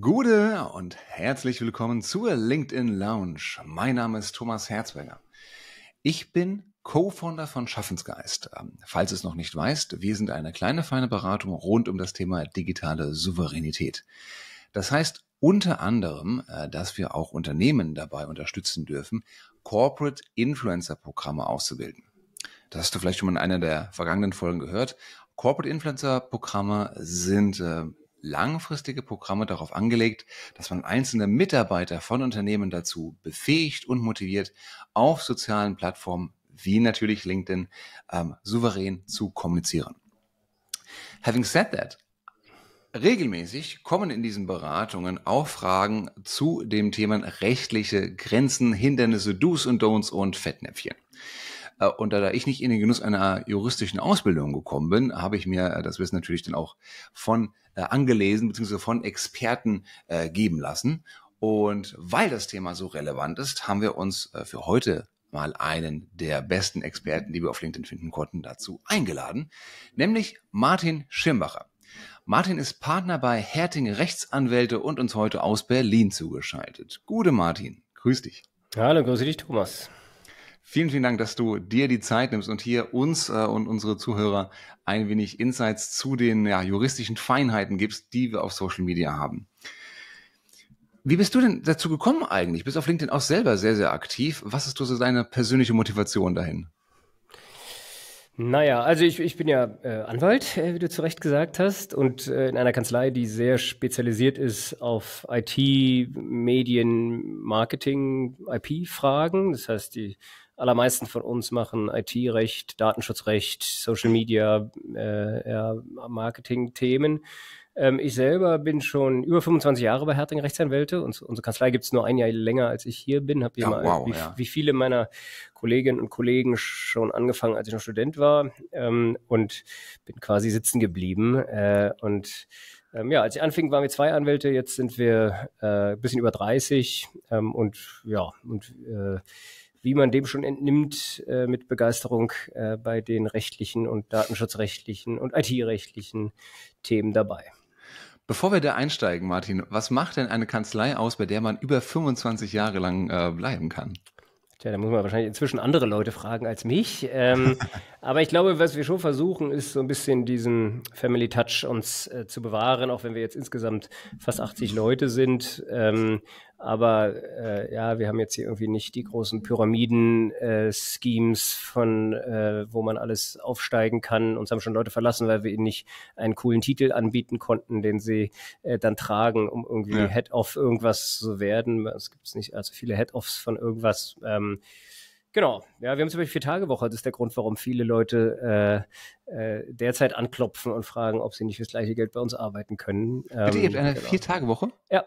Gute und herzlich willkommen zur LinkedIn Lounge. Mein Name ist Thomas Herzberger. Ich bin Co-Founder von Schaffensgeist. Ähm, falls es noch nicht weißt, wir sind eine kleine feine Beratung rund um das Thema digitale Souveränität. Das heißt unter anderem, äh, dass wir auch Unternehmen dabei unterstützen dürfen, Corporate Influencer Programme auszubilden. Das hast du vielleicht schon mal in einer der vergangenen Folgen gehört. Corporate Influencer Programme sind äh, langfristige Programme darauf angelegt, dass man einzelne Mitarbeiter von Unternehmen dazu befähigt und motiviert, auf sozialen Plattformen wie natürlich LinkedIn ähm, souverän zu kommunizieren. Having said that, Regelmäßig kommen in diesen Beratungen auch Fragen zu dem Thema rechtliche Grenzen, Hindernisse, Do's und Don'ts und Fettnäpfchen. Äh, und da ich nicht in den Genuss einer juristischen Ausbildung gekommen bin, habe ich mir das Wissen natürlich dann auch von äh, angelesen bzw. von Experten äh, geben lassen. Und weil das Thema so relevant ist, haben wir uns äh, für heute mal einen der besten Experten, die wir auf LinkedIn finden konnten, dazu eingeladen, nämlich Martin Schirmbacher. Martin ist Partner bei Herting Rechtsanwälte und uns heute aus Berlin zugeschaltet. Gute Martin, grüß dich. Hallo, grüße dich, Thomas. Vielen, vielen Dank, dass du dir die Zeit nimmst und hier uns äh, und unsere Zuhörer ein wenig Insights zu den ja, juristischen Feinheiten gibst, die wir auf Social Media haben. Wie bist du denn dazu gekommen eigentlich? Bist auf LinkedIn auch selber sehr, sehr aktiv. Was ist so deine persönliche Motivation dahin? Naja, also ich, ich bin ja äh, Anwalt, äh, wie du zu Recht gesagt hast, und äh, in einer Kanzlei, die sehr spezialisiert ist auf IT, Medien, Marketing, IP-Fragen. Das heißt, die allermeisten von uns machen IT-Recht, Datenschutzrecht, Social Media, äh, ja, Marketing-Themen. Ähm, ich selber bin schon über 25 Jahre bei Herting Rechtsanwälte und unsere Kanzlei gibt es nur ein Jahr länger, als ich hier bin. Habe hier ja, mal, wow, wie, ja. wie, viele meiner Kolleginnen und Kollegen schon angefangen, als ich noch Student war ähm, und bin quasi sitzen geblieben. Äh, und ähm, ja, als ich anfing, waren wir zwei Anwälte, jetzt sind wir äh, bisschen über 30 ähm, und ja, und äh, wie man dem schon entnimmt, äh, mit Begeisterung äh, bei den rechtlichen und datenschutzrechtlichen und IT-rechtlichen Themen dabei. Bevor wir da einsteigen, Martin, was macht denn eine Kanzlei aus, bei der man über 25 Jahre lang äh, bleiben kann? Tja, da muss man wahrscheinlich inzwischen andere Leute fragen als mich. Ähm, aber ich glaube, was wir schon versuchen, ist so ein bisschen diesen Family Touch uns äh, zu bewahren, auch wenn wir jetzt insgesamt fast 80 Leute sind. Ähm, aber äh, ja, wir haben jetzt hier irgendwie nicht die großen Pyramiden-Schemes äh, von, äh, wo man alles aufsteigen kann. Uns haben schon Leute verlassen, weil wir ihnen nicht einen coolen Titel anbieten konnten, den sie äh, dann tragen, um irgendwie ja. Head-Off irgendwas zu werden. Es gibt nicht allzu viele Head-Offs von irgendwas. Ähm, Genau, ja, wir haben zum Beispiel Vier-Tage-Woche. Das ist der Grund, warum viele Leute äh, äh, derzeit anklopfen und fragen, ob sie nicht fürs gleiche Geld bei uns arbeiten können. Bitte, ihr habt eine genau. Vier-Tage-Woche? Ja,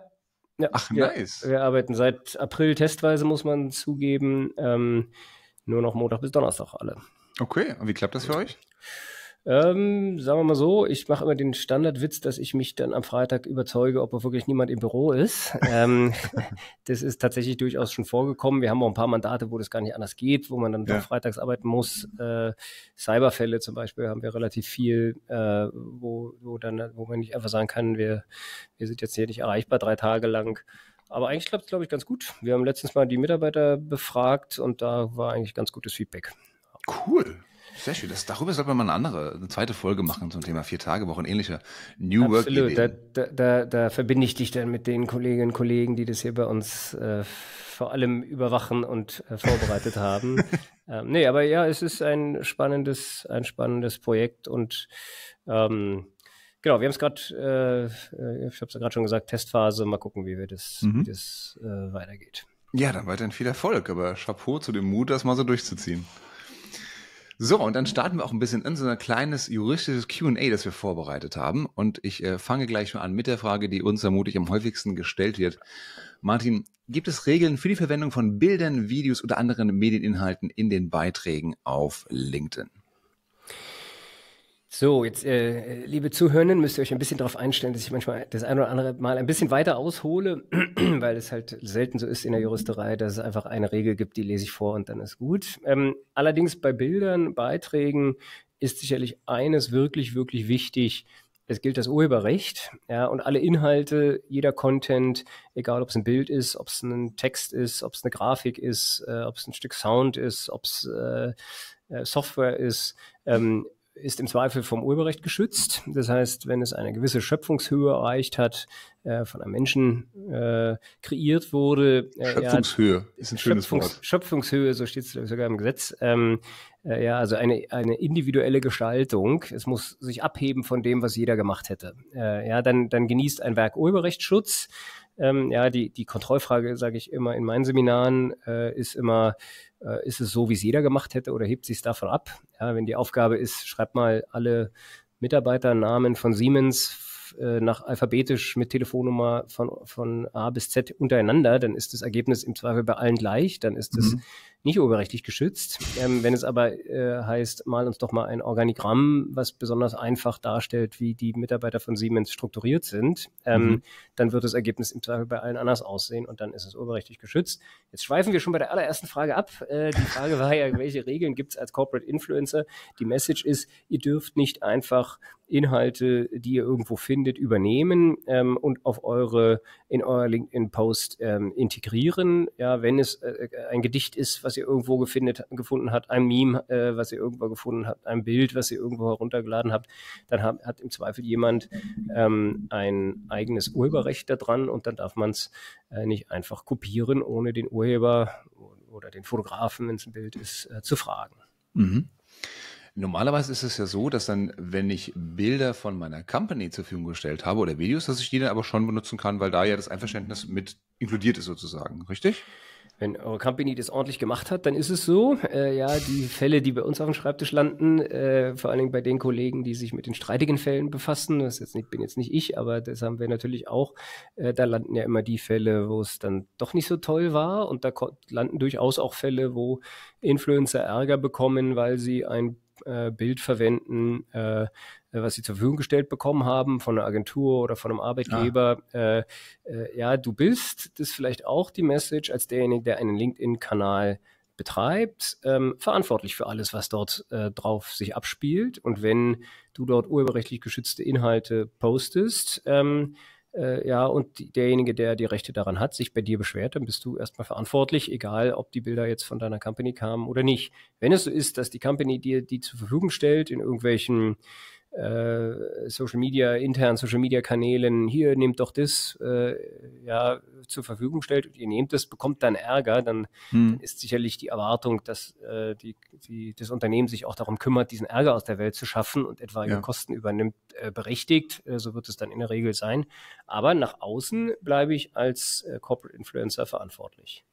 ja, Ach, wir, nice. Wir arbeiten seit April testweise, muss man zugeben. Ähm, nur noch Montag bis Donnerstag alle. Okay, und wie klappt das für euch? Ähm, sagen wir mal so, ich mache immer den Standardwitz, dass ich mich dann am Freitag überzeuge, ob wirklich niemand im Büro ist. ähm, das ist tatsächlich durchaus schon vorgekommen. Wir haben auch ein paar Mandate, wo das gar nicht anders geht, wo man dann ja. freitags arbeiten muss. Äh, Cyberfälle zum Beispiel haben wir relativ viel, äh, wo, wo, dann, wo man nicht einfach sagen kann, wir, wir sind jetzt hier nicht erreichbar drei Tage lang. Aber eigentlich klappt es, glaube ich, ganz gut. Wir haben letztens mal die Mitarbeiter befragt und da war eigentlich ganz gutes Feedback. Cool. Sehr schön. Das, darüber sollte man mal eine andere, eine zweite Folge machen zum Thema vier Tage Woche und ähnliche New Work. Absolut. Da, da, da, da verbinde ich dich dann mit den Kolleginnen und Kollegen, die das hier bei uns äh, vor allem überwachen und äh, vorbereitet haben. ähm, nee, aber ja, es ist ein spannendes, ein spannendes Projekt und ähm, Genau, wir haben es gerade, äh, ich habe es ja gerade schon gesagt, Testphase. Mal gucken, wie wir das, mhm. wie das äh, weitergeht. Ja, dann weiterhin viel Erfolg, aber Chapeau zu dem Mut, das mal so durchzuziehen. So, und dann starten wir auch ein bisschen in so ein kleines juristisches QA, das wir vorbereitet haben. Und ich äh, fange gleich mal an mit der Frage, die uns vermutlich am häufigsten gestellt wird. Martin, gibt es Regeln für die Verwendung von Bildern, Videos oder anderen Medieninhalten in den Beiträgen auf LinkedIn? So, jetzt, äh, liebe Zuhörenden, müsst ihr euch ein bisschen darauf einstellen, dass ich manchmal das ein oder andere Mal ein bisschen weiter aushole, weil es halt selten so ist in der Juristerei, dass es einfach eine Regel gibt, die lese ich vor und dann ist gut. Ähm, allerdings bei Bildern, Beiträgen ist sicherlich eines wirklich, wirklich wichtig. es gilt das Urheberrecht, ja, und alle Inhalte, jeder Content, egal ob es ein Bild ist, ob es ein Text ist, ob es eine Grafik ist, äh, ob es ein Stück Sound ist, ob es äh, äh, Software ist, ähm, ist im Zweifel vom Urheberrecht geschützt. Das heißt, wenn es eine gewisse Schöpfungshöhe erreicht hat, äh, von einem Menschen äh, kreiert wurde. Äh, Schöpfungshöhe ja, ist ein schönes Schöpfungs Wort. Schöpfungshöhe, so steht es sogar im Gesetz. Ähm, äh, ja, also eine, eine individuelle Gestaltung. Es muss sich abheben von dem, was jeder gemacht hätte. Äh, ja, dann, dann genießt ein Werk Urheberrechtsschutz. Ähm, ja, die, die Kontrollfrage, sage ich immer in meinen Seminaren, äh, ist immer, ist es so, wie es jeder gemacht hätte oder hebt sich es davon ab? Ja, wenn die Aufgabe ist, schreibt mal alle Mitarbeiternamen von Siemens äh, nach alphabetisch mit Telefonnummer von, von A bis Z untereinander, dann ist das Ergebnis im Zweifel bei allen gleich, dann ist es mhm nicht urheberrechtlich geschützt. Ähm, wenn es aber äh, heißt, mal uns doch mal ein Organigramm, was besonders einfach darstellt, wie die Mitarbeiter von Siemens strukturiert sind, ähm, mhm. dann wird das Ergebnis im Zweifel bei allen anders aussehen und dann ist es urheberrechtlich geschützt. Jetzt schweifen wir schon bei der allerersten Frage ab. Äh, die Frage war ja, welche Regeln gibt es als Corporate Influencer? Die Message ist, ihr dürft nicht einfach Inhalte, die ihr irgendwo findet, übernehmen ähm, und auf eure in euer LinkedIn-Post ähm, integrieren. Ja, wenn es äh, ein Gedicht ist, was ihr irgendwo gefindet, gefunden habt, ein Meme, äh, was ihr irgendwo gefunden habt, ein Bild, was ihr irgendwo heruntergeladen habt, dann hat, hat im Zweifel jemand ähm, ein eigenes Urheberrecht daran und dann darf man es äh, nicht einfach kopieren, ohne den Urheber oder den Fotografen, wenn es ein Bild ist, äh, zu fragen. Mhm. Normalerweise ist es ja so, dass dann, wenn ich Bilder von meiner Company zur Verfügung gestellt habe oder Videos, dass ich die dann aber schon benutzen kann, weil da ja das Einverständnis mit inkludiert ist sozusagen, richtig? Wenn eure Company das ordentlich gemacht hat, dann ist es so. Äh, ja, die Fälle, die bei uns auf dem Schreibtisch landen, äh, vor allen Dingen bei den Kollegen, die sich mit den streitigen Fällen befassen, das jetzt nicht, bin jetzt nicht ich, aber das haben wir natürlich auch. Äh, da landen ja immer die Fälle, wo es dann doch nicht so toll war. Und da landen durchaus auch Fälle, wo Influencer Ärger bekommen, weil sie ein äh, Bild verwenden, äh, was sie zur Verfügung gestellt bekommen haben von einer Agentur oder von einem Arbeitgeber. Ah. Äh, äh, ja, du bist, das ist vielleicht auch die Message als derjenige, der einen LinkedIn-Kanal betreibt, ähm, verantwortlich für alles, was dort äh, drauf sich abspielt. Und wenn du dort urheberrechtlich geschützte Inhalte postest, ähm, äh, ja, und derjenige, der die Rechte daran hat, sich bei dir beschwert, dann bist du erstmal verantwortlich, egal ob die Bilder jetzt von deiner Company kamen oder nicht. Wenn es so ist, dass die Company dir die zur Verfügung stellt in irgendwelchen Social Media, internen Social Media Kanälen, hier nehmt doch das, äh, ja, zur Verfügung stellt und ihr nehmt das, bekommt dann Ärger, dann, hm. dann ist sicherlich die Erwartung, dass äh, die, die, das Unternehmen sich auch darum kümmert, diesen Ärger aus der Welt zu schaffen und etwaige ja. Kosten übernimmt, äh, berechtigt. Äh, so wird es dann in der Regel sein. Aber nach außen bleibe ich als äh, Corporate Influencer verantwortlich.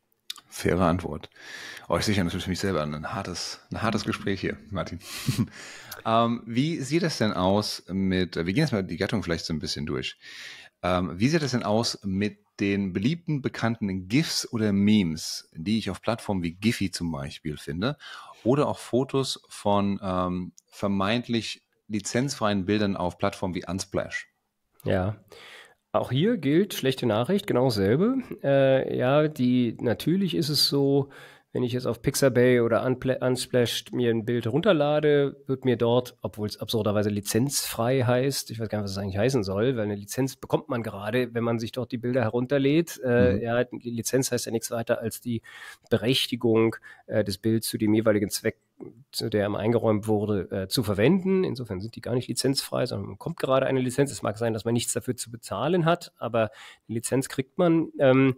Faire Antwort. Oh, ich sehe natürlich für mich selber ein hartes, ein hartes Gespräch hier, Martin. ähm, wie sieht es denn aus mit, wir gehen jetzt mal die Gattung vielleicht so ein bisschen durch. Ähm, wie sieht es denn aus mit den beliebten, bekannten GIFs oder Memes, die ich auf Plattformen wie Giphy zum Beispiel finde, oder auch Fotos von ähm, vermeintlich lizenzfreien Bildern auf Plattformen wie Unsplash? Ja, auch hier gilt schlechte Nachricht, genau dasselbe. Äh, ja, die, natürlich ist es so, wenn ich jetzt auf Pixabay oder Unsplash mir ein Bild runterlade, wird mir dort, obwohl es absurderweise lizenzfrei heißt, ich weiß gar nicht, was es eigentlich heißen soll, weil eine Lizenz bekommt man gerade, wenn man sich dort die Bilder herunterlädt. Äh, mhm. ja, die Lizenz heißt ja nichts weiter als die Berechtigung äh, des Bilds zu dem jeweiligen Zweck, zu der ihm eingeräumt wurde, äh, zu verwenden. Insofern sind die gar nicht lizenzfrei, sondern man kommt gerade eine Lizenz. Es mag sein, dass man nichts dafür zu bezahlen hat, aber eine Lizenz kriegt man. Ähm,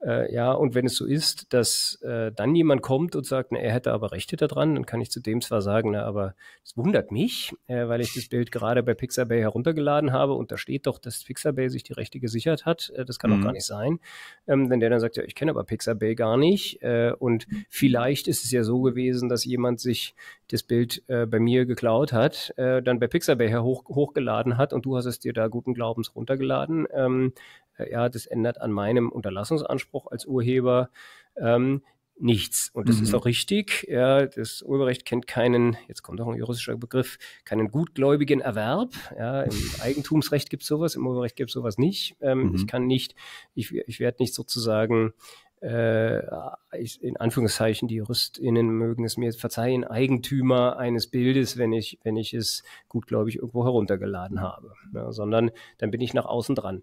äh, ja, und wenn es so ist, dass äh, dann jemand kommt und sagt, na, er hätte aber Rechte daran, dann kann ich zu dem zwar sagen, na, aber es wundert mich, äh, weil ich das Bild gerade bei Pixabay heruntergeladen habe und da steht doch, dass Pixabay sich die Rechte gesichert hat. Äh, das kann mhm. doch gar nicht sein. Ähm, wenn der dann sagt, ja, ich kenne aber Pixabay gar nicht äh, und vielleicht ist es ja so gewesen, dass jemand sich das Bild äh, bei mir geklaut hat, dann bei Pixabay hoch, hochgeladen hat und du hast es dir da guten Glaubens runtergeladen. Ähm, äh, ja, das ändert an meinem Unterlassungsanspruch als Urheber ähm, nichts. Und das mhm. ist auch richtig. Ja, das Urheberrecht kennt keinen, jetzt kommt auch ein juristischer Begriff, keinen gutgläubigen Erwerb. Ja, Im Eigentumsrecht gibt es sowas, im Urheberrecht gibt es sowas nicht. Ähm, mhm. Ich kann nicht, ich, ich werde nicht sozusagen äh, in Anführungszeichen, die JuristInnen mögen es mir verzeihen, Eigentümer eines Bildes, wenn ich, wenn ich es gut, glaube ich, irgendwo heruntergeladen habe, ja, sondern dann bin ich nach außen dran.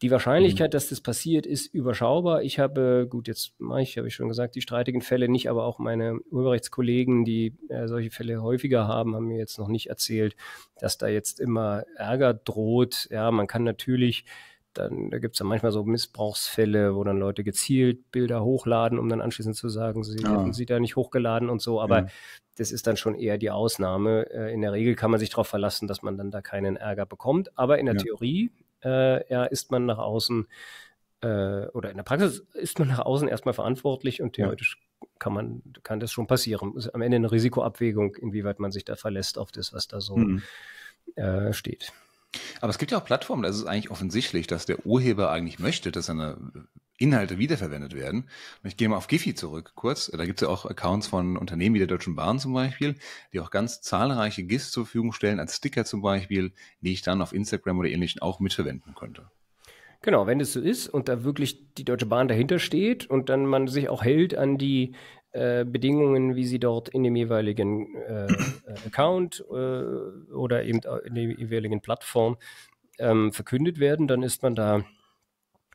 Die Wahrscheinlichkeit, mhm. dass das passiert, ist überschaubar. Ich habe, gut, jetzt mache ich, habe ich schon gesagt, die streitigen Fälle nicht, aber auch meine Urheberrechtskollegen, die äh, solche Fälle häufiger haben, haben mir jetzt noch nicht erzählt, dass da jetzt immer Ärger droht. Ja, man kann natürlich dann, da gibt es ja manchmal so Missbrauchsfälle, wo dann Leute gezielt Bilder hochladen, um dann anschließend zu sagen, sie ah. hätten sie da nicht hochgeladen und so. Aber ja. das ist dann schon eher die Ausnahme. Äh, in der Regel kann man sich darauf verlassen, dass man dann da keinen Ärger bekommt. Aber in der ja. Theorie äh, ja, ist man nach außen äh, oder in der Praxis ist man nach außen erstmal verantwortlich und theoretisch ja. kann man, kann das schon passieren. Ist am Ende eine Risikoabwägung, inwieweit man sich da verlässt auf das, was da so mhm. äh, steht. Aber es gibt ja auch Plattformen, da ist es eigentlich offensichtlich, dass der Urheber eigentlich möchte, dass seine Inhalte wiederverwendet werden. Und ich gehe mal auf Giphy zurück, kurz. Da gibt es ja auch Accounts von Unternehmen wie der Deutschen Bahn zum Beispiel, die auch ganz zahlreiche GIFs zur Verfügung stellen, als Sticker zum Beispiel, die ich dann auf Instagram oder ähnlichen auch mitverwenden könnte. Genau, wenn das so ist und da wirklich die Deutsche Bahn dahinter steht und dann man sich auch hält an die äh, Bedingungen, wie sie dort in dem jeweiligen äh, äh Account äh, oder eben in der jeweiligen Plattform ähm, verkündet werden, dann ist man da äh,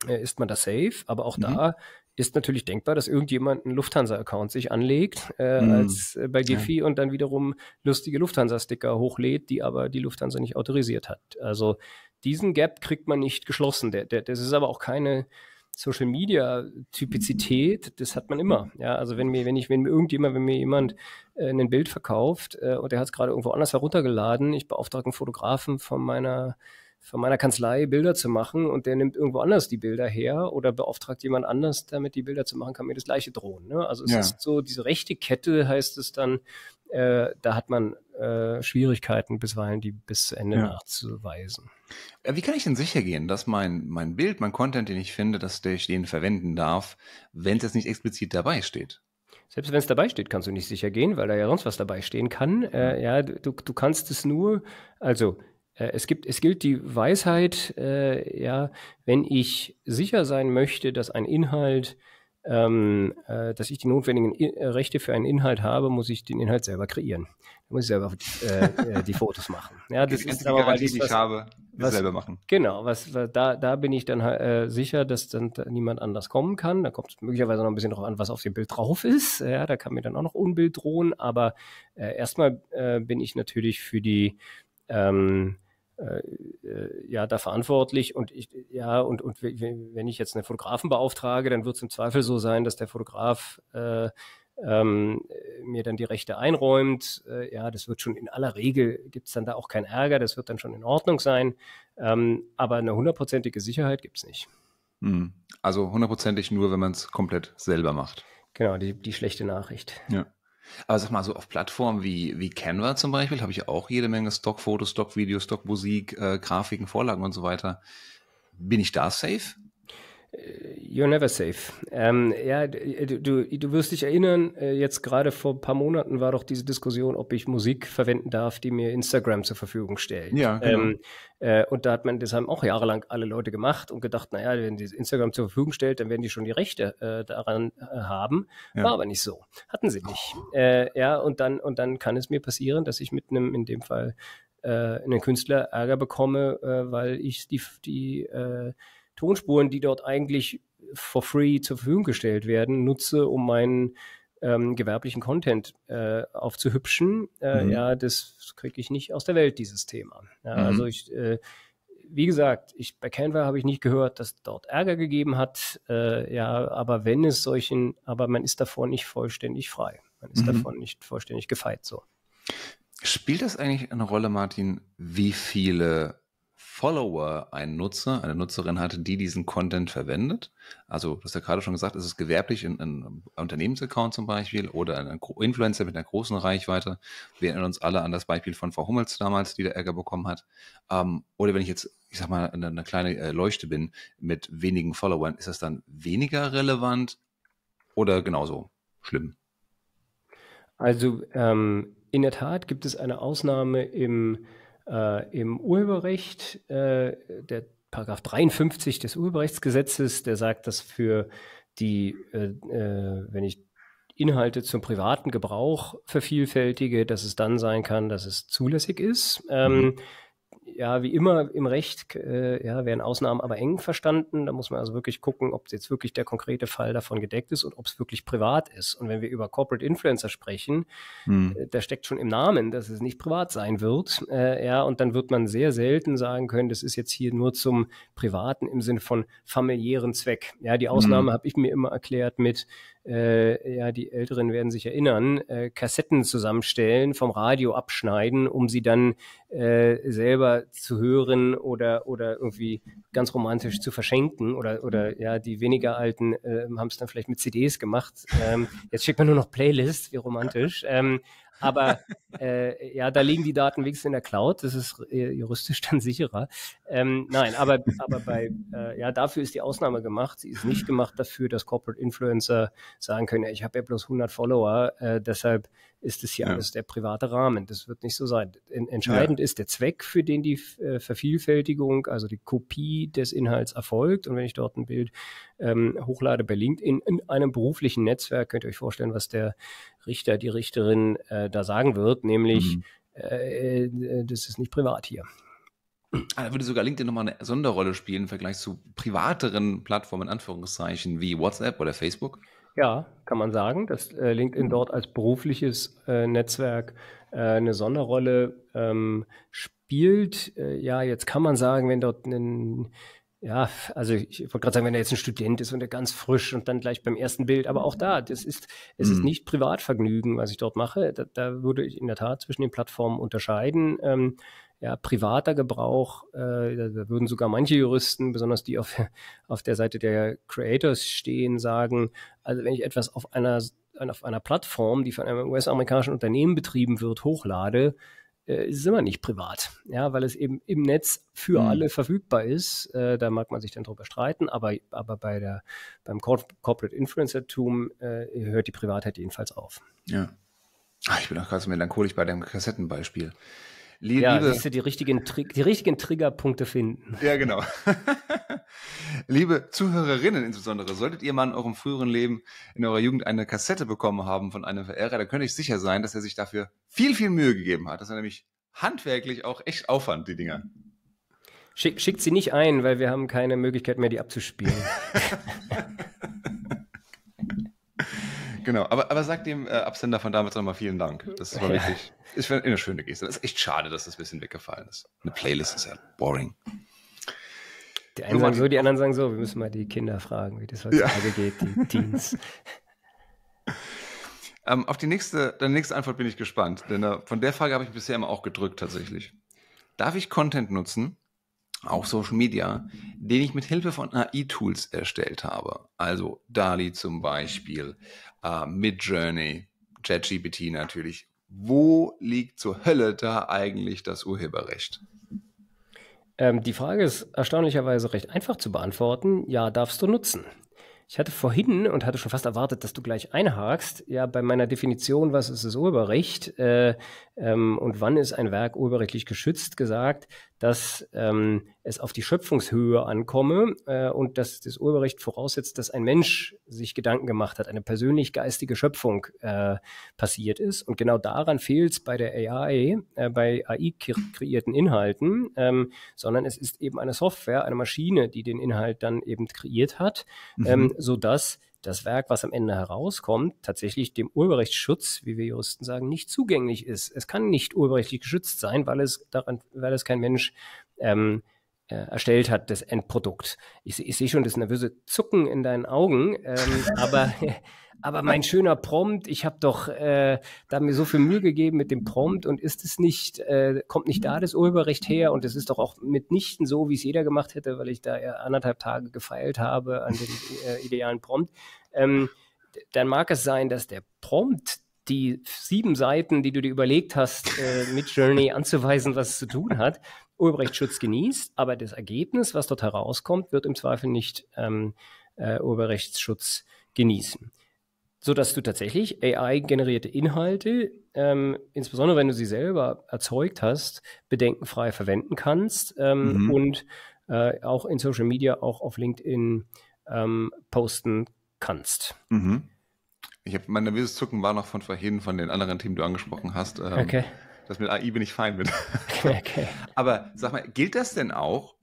ist man da safe. Aber auch mhm. da ist natürlich denkbar, dass irgendjemand einen Lufthansa-Account sich anlegt äh, mhm. als äh, bei Giphy ja. und dann wiederum lustige Lufthansa-Sticker hochlädt, die aber die Lufthansa nicht autorisiert hat. Also diesen Gap kriegt man nicht geschlossen. Der, der, das ist aber auch keine Social Media Typizität, das hat man immer. Ja, also wenn mir, wenn ich, wenn mir irgendjemand, wenn mir jemand äh, ein Bild verkauft äh, und der hat es gerade irgendwo anders heruntergeladen, ich beauftrage einen Fotografen von meiner von meiner Kanzlei Bilder zu machen und der nimmt irgendwo anders die Bilder her oder beauftragt jemand anders damit die Bilder zu machen, kann mir das gleiche drohen. Ne? Also es ja. ist so, diese rechte Kette heißt es dann, äh, da hat man äh, Schwierigkeiten bisweilen, die bis zu Ende ja. nachzuweisen. Wie kann ich denn sicher gehen, dass mein, mein Bild, mein Content, den ich finde, dass ich den verwenden darf, wenn es nicht explizit dabei steht? Selbst wenn es dabei steht, kannst du nicht sicher gehen, weil da ja sonst was dabei stehen kann. Äh, ja, du, du kannst es nur, also äh, es gibt, es gilt die Weisheit, äh, ja, wenn ich sicher sein möchte, dass ein Inhalt, ähm, äh, dass ich die notwendigen I äh, Rechte für einen Inhalt habe, muss ich den Inhalt selber kreieren. Da muss ich selber äh, äh die Fotos machen. Ja, das die ist aber Garantie, die ich habe, was, selber machen. Genau, was, was da, da bin ich dann äh, sicher, dass dann da niemand anders kommen kann. Da kommt es möglicherweise noch ein bisschen drauf an, was auf dem Bild drauf ist. Ja, da kann mir dann auch noch Unbild drohen, aber äh, erstmal äh, bin ich natürlich für die ähm, äh, äh, ja da verantwortlich und ich ja und und wenn ich jetzt einen Fotografen beauftrage, dann wird es im Zweifel so sein, dass der Fotograf äh, ähm, mir dann die Rechte einräumt. Äh, ja, das wird schon in aller Regel gibt es dann da auch keinen Ärger, das wird dann schon in Ordnung sein. Ähm, aber eine hundertprozentige Sicherheit gibt es nicht. Hm. Also hundertprozentig nur, wenn man es komplett selber macht. Genau, die, die schlechte Nachricht. Ja. Aber sag mal, so auf Plattformen wie, wie Canva zum Beispiel habe ich auch jede Menge Stockfotos, Stockvideos, Stockmusik, äh, Grafiken, Vorlagen und so weiter. Bin ich da safe? You're never safe. Ähm, ja, du, du, du wirst dich erinnern, äh, jetzt gerade vor ein paar Monaten war doch diese Diskussion, ob ich Musik verwenden darf, die mir Instagram zur Verfügung stellt. Ja, genau. Ähm, äh, und da hat man, das haben auch jahrelang alle Leute gemacht und gedacht, naja, wenn die Instagram zur Verfügung stellt, dann werden die schon die Rechte äh, daran äh, haben. Ja. War aber nicht so. Hatten sie nicht. Oh. Äh, ja, und dann, und dann kann es mir passieren, dass ich mit einem, in dem Fall, äh, einen Künstler Ärger bekomme, weil ich die, die Tonspuren, die dort eigentlich for free zur Verfügung gestellt werden, nutze, um meinen ähm, gewerblichen Content äh, aufzuhübschen. Äh, mhm. Ja, das kriege ich nicht aus der Welt, dieses Thema. Ja, mhm. Also ich, äh, wie gesagt, ich, bei Canva habe ich nicht gehört, dass dort Ärger gegeben hat. Äh, ja, aber wenn es solchen, aber man ist davor nicht vollständig frei. Man ist mhm. davon nicht vollständig gefeit so. Spielt das eigentlich eine Rolle, Martin, wie viele Follower ein Nutzer, eine Nutzerin hatte, die diesen Content verwendet. Also, du hast ja gerade schon gesagt, ist es gewerblich in einem Unternehmensaccount zum Beispiel oder ein Influencer mit einer großen Reichweite. Wir erinnern uns alle an das Beispiel von Frau Hummels damals, die der Ärger bekommen hat. Ähm, oder wenn ich jetzt, ich sag mal, eine, eine kleine äh, Leuchte bin mit wenigen Followern, ist das dann weniger relevant oder genauso schlimm? Also, ähm, in der Tat gibt es eine Ausnahme im äh, im Urheberrecht, äh, der Paragraph 53 des Urheberrechtsgesetzes, der sagt, dass für die, äh, äh, wenn ich Inhalte zum privaten Gebrauch vervielfältige, dass es dann sein kann, dass es zulässig ist. Ähm, mhm ja, wie immer im Recht äh, ja, werden Ausnahmen aber eng verstanden. Da muss man also wirklich gucken, ob jetzt wirklich der konkrete Fall davon gedeckt ist und ob es wirklich privat ist. Und wenn wir über Corporate Influencer sprechen, hm. äh, da steckt schon im Namen, dass es nicht privat sein wird. Äh, ja, und dann wird man sehr selten sagen können, das ist jetzt hier nur zum Privaten im Sinne von familiären Zweck. Ja, die Ausnahme hm. habe ich mir immer erklärt mit, äh, ja, die Älteren werden sich erinnern, äh, Kassetten zusammenstellen, vom Radio abschneiden, um sie dann äh, selber zu hören oder, oder irgendwie ganz romantisch zu verschenken oder, oder ja, die weniger Alten äh, haben es dann vielleicht mit CDs gemacht. Ähm, jetzt schickt man nur noch Playlists, wie romantisch. Ähm, aber äh, ja, da liegen die Daten wenigstens in der Cloud. Das ist äh, juristisch dann sicherer. Ähm, nein, aber, aber bei, äh, ja, dafür ist die Ausnahme gemacht. Sie ist nicht gemacht dafür, dass Corporate Influencer sagen können, ich habe ja bloß 100 Follower, äh, deshalb ist es hier ja. alles der private Rahmen. Das wird nicht so sein. Entscheidend ja. ist der Zweck, für den die äh, Vervielfältigung, also die Kopie des Inhalts erfolgt. Und wenn ich dort ein Bild ähm, hochlade bei LinkedIn in einem beruflichen Netzwerk, könnt ihr euch vorstellen, was der Richter, die Richterin äh, da sagen wird, nämlich, mhm. äh, äh das ist nicht privat hier. Ah, da würde sogar LinkedIn nochmal eine Sonderrolle spielen im Vergleich zu privateren Plattformen, in Anführungszeichen, wie WhatsApp oder Facebook. Ja, kann man sagen, dass äh, LinkedIn dort als berufliches äh, Netzwerk äh, eine Sonderrolle ähm, spielt. Äh, ja, jetzt kann man sagen, wenn dort ein ja, also ich wollte gerade sagen, wenn er jetzt ein Student ist und er ganz frisch und dann gleich beim ersten Bild, aber auch da, das ist, es mhm. ist nicht Privatvergnügen, was ich dort mache. Da, da, würde ich in der Tat zwischen den Plattformen unterscheiden. Ähm, ja, privater Gebrauch, äh, da würden sogar manche Juristen, besonders die auf, auf der Seite der Creators stehen, sagen, also wenn ich etwas auf einer, auf einer Plattform, die von einem US-amerikanischen Unternehmen betrieben wird, hochlade, äh, ist es immer nicht privat, ja, weil es eben im Netz für mhm. alle verfügbar ist. Äh, da mag man sich dann drüber streiten, aber, aber bei der, beim Corporate Influencer-Tum äh, hört die Privatheit jedenfalls auf. Ja. Ach, ich bin auch gerade so melancholisch bei dem Kassettenbeispiel. Liebe, ja, siehst du, die richtigen, die richtigen Triggerpunkte finden. Ja, genau. Liebe Zuhörerinnen insbesondere, solltet ihr mal in eurem früheren Leben, in eurer Jugend eine Kassette bekommen haben von einem Verehrer, da könnte ich sicher sein, dass er sich dafür viel, viel Mühe gegeben hat. Dass er nämlich handwerklich auch echt Aufwand, die Dinger. Schick, schickt sie nicht ein, weil wir haben keine Möglichkeit mehr, die abzuspielen. Genau, aber, aber sag dem äh, Absender von damals nochmal vielen Dank. Das war wirklich, ist eine schöne Geste. Das ist echt schade, dass das ein bisschen weggefallen ist. Eine Playlist ist ja boring. Die einen sagen so, die anderen sagen so. Wir müssen mal die Kinder fragen, wie das heutzutage ja. geht, die Teens. ähm, auf die nächste, deine nächste Antwort bin ich gespannt, denn uh, von der Frage habe ich bisher immer auch gedrückt tatsächlich. Darf ich Content nutzen, auch Social Media, den ich mit Hilfe von AI-Tools erstellt habe. Also DALI zum Beispiel, äh, Midjourney, ChatGPT natürlich. Wo liegt zur Hölle da eigentlich das Urheberrecht? Ähm, die Frage ist erstaunlicherweise recht einfach zu beantworten. Ja, darfst du nutzen. Ich hatte vorhin und hatte schon fast erwartet, dass du gleich einhakst, ja, bei meiner Definition, was ist das Urheberrecht äh, ähm, und wann ist ein Werk urheberrechtlich geschützt, gesagt, dass ähm, es auf die Schöpfungshöhe ankomme äh, und dass das Urheberrecht voraussetzt, dass ein Mensch sich Gedanken gemacht hat, eine persönlich geistige Schöpfung äh, passiert ist. Und genau daran fehlt es bei der AI, äh, bei AI kreierten Inhalten, ähm, sondern es ist eben eine Software, eine Maschine, die den Inhalt dann eben kreiert hat, mhm. ähm, sodass das Werk, was am Ende herauskommt, tatsächlich dem Urheberrechtsschutz, wie wir Juristen sagen, nicht zugänglich ist. Es kann nicht urheberrechtlich geschützt sein, weil es daran, weil es kein Mensch ähm, äh, erstellt hat, das Endprodukt. Ich, ich sehe schon das nervöse Zucken in deinen Augen, ähm, aber aber mein schöner Prompt, ich habe doch äh, da mir so viel Mühe gegeben mit dem Prompt und ist es nicht, äh, kommt nicht da das Urheberrecht her und es ist doch auch mitnichten so, wie es jeder gemacht hätte, weil ich da ja anderthalb Tage gefeilt habe an dem äh, idealen Prompt. Ähm, dann mag es sein, dass der Prompt die sieben Seiten, die du dir überlegt hast, äh, mit Journey anzuweisen, was es zu tun hat, Urheberrechtsschutz genießt, aber das Ergebnis, was dort herauskommt, wird im Zweifel nicht ähm, äh, Urheberrechtsschutz genießen so dass du tatsächlich AI-generierte Inhalte, ähm, insbesondere wenn du sie selber erzeugt hast, bedenkenfrei verwenden kannst ähm, mhm. und äh, auch in Social Media, auch auf LinkedIn ähm, posten kannst. Mhm. Ich habe mein nervöses Zucken war noch von vorhin von den anderen Themen, die du angesprochen hast. Ähm, okay. Das mit AI bin ich fein mit. Okay. Aber sag mal, gilt das denn auch,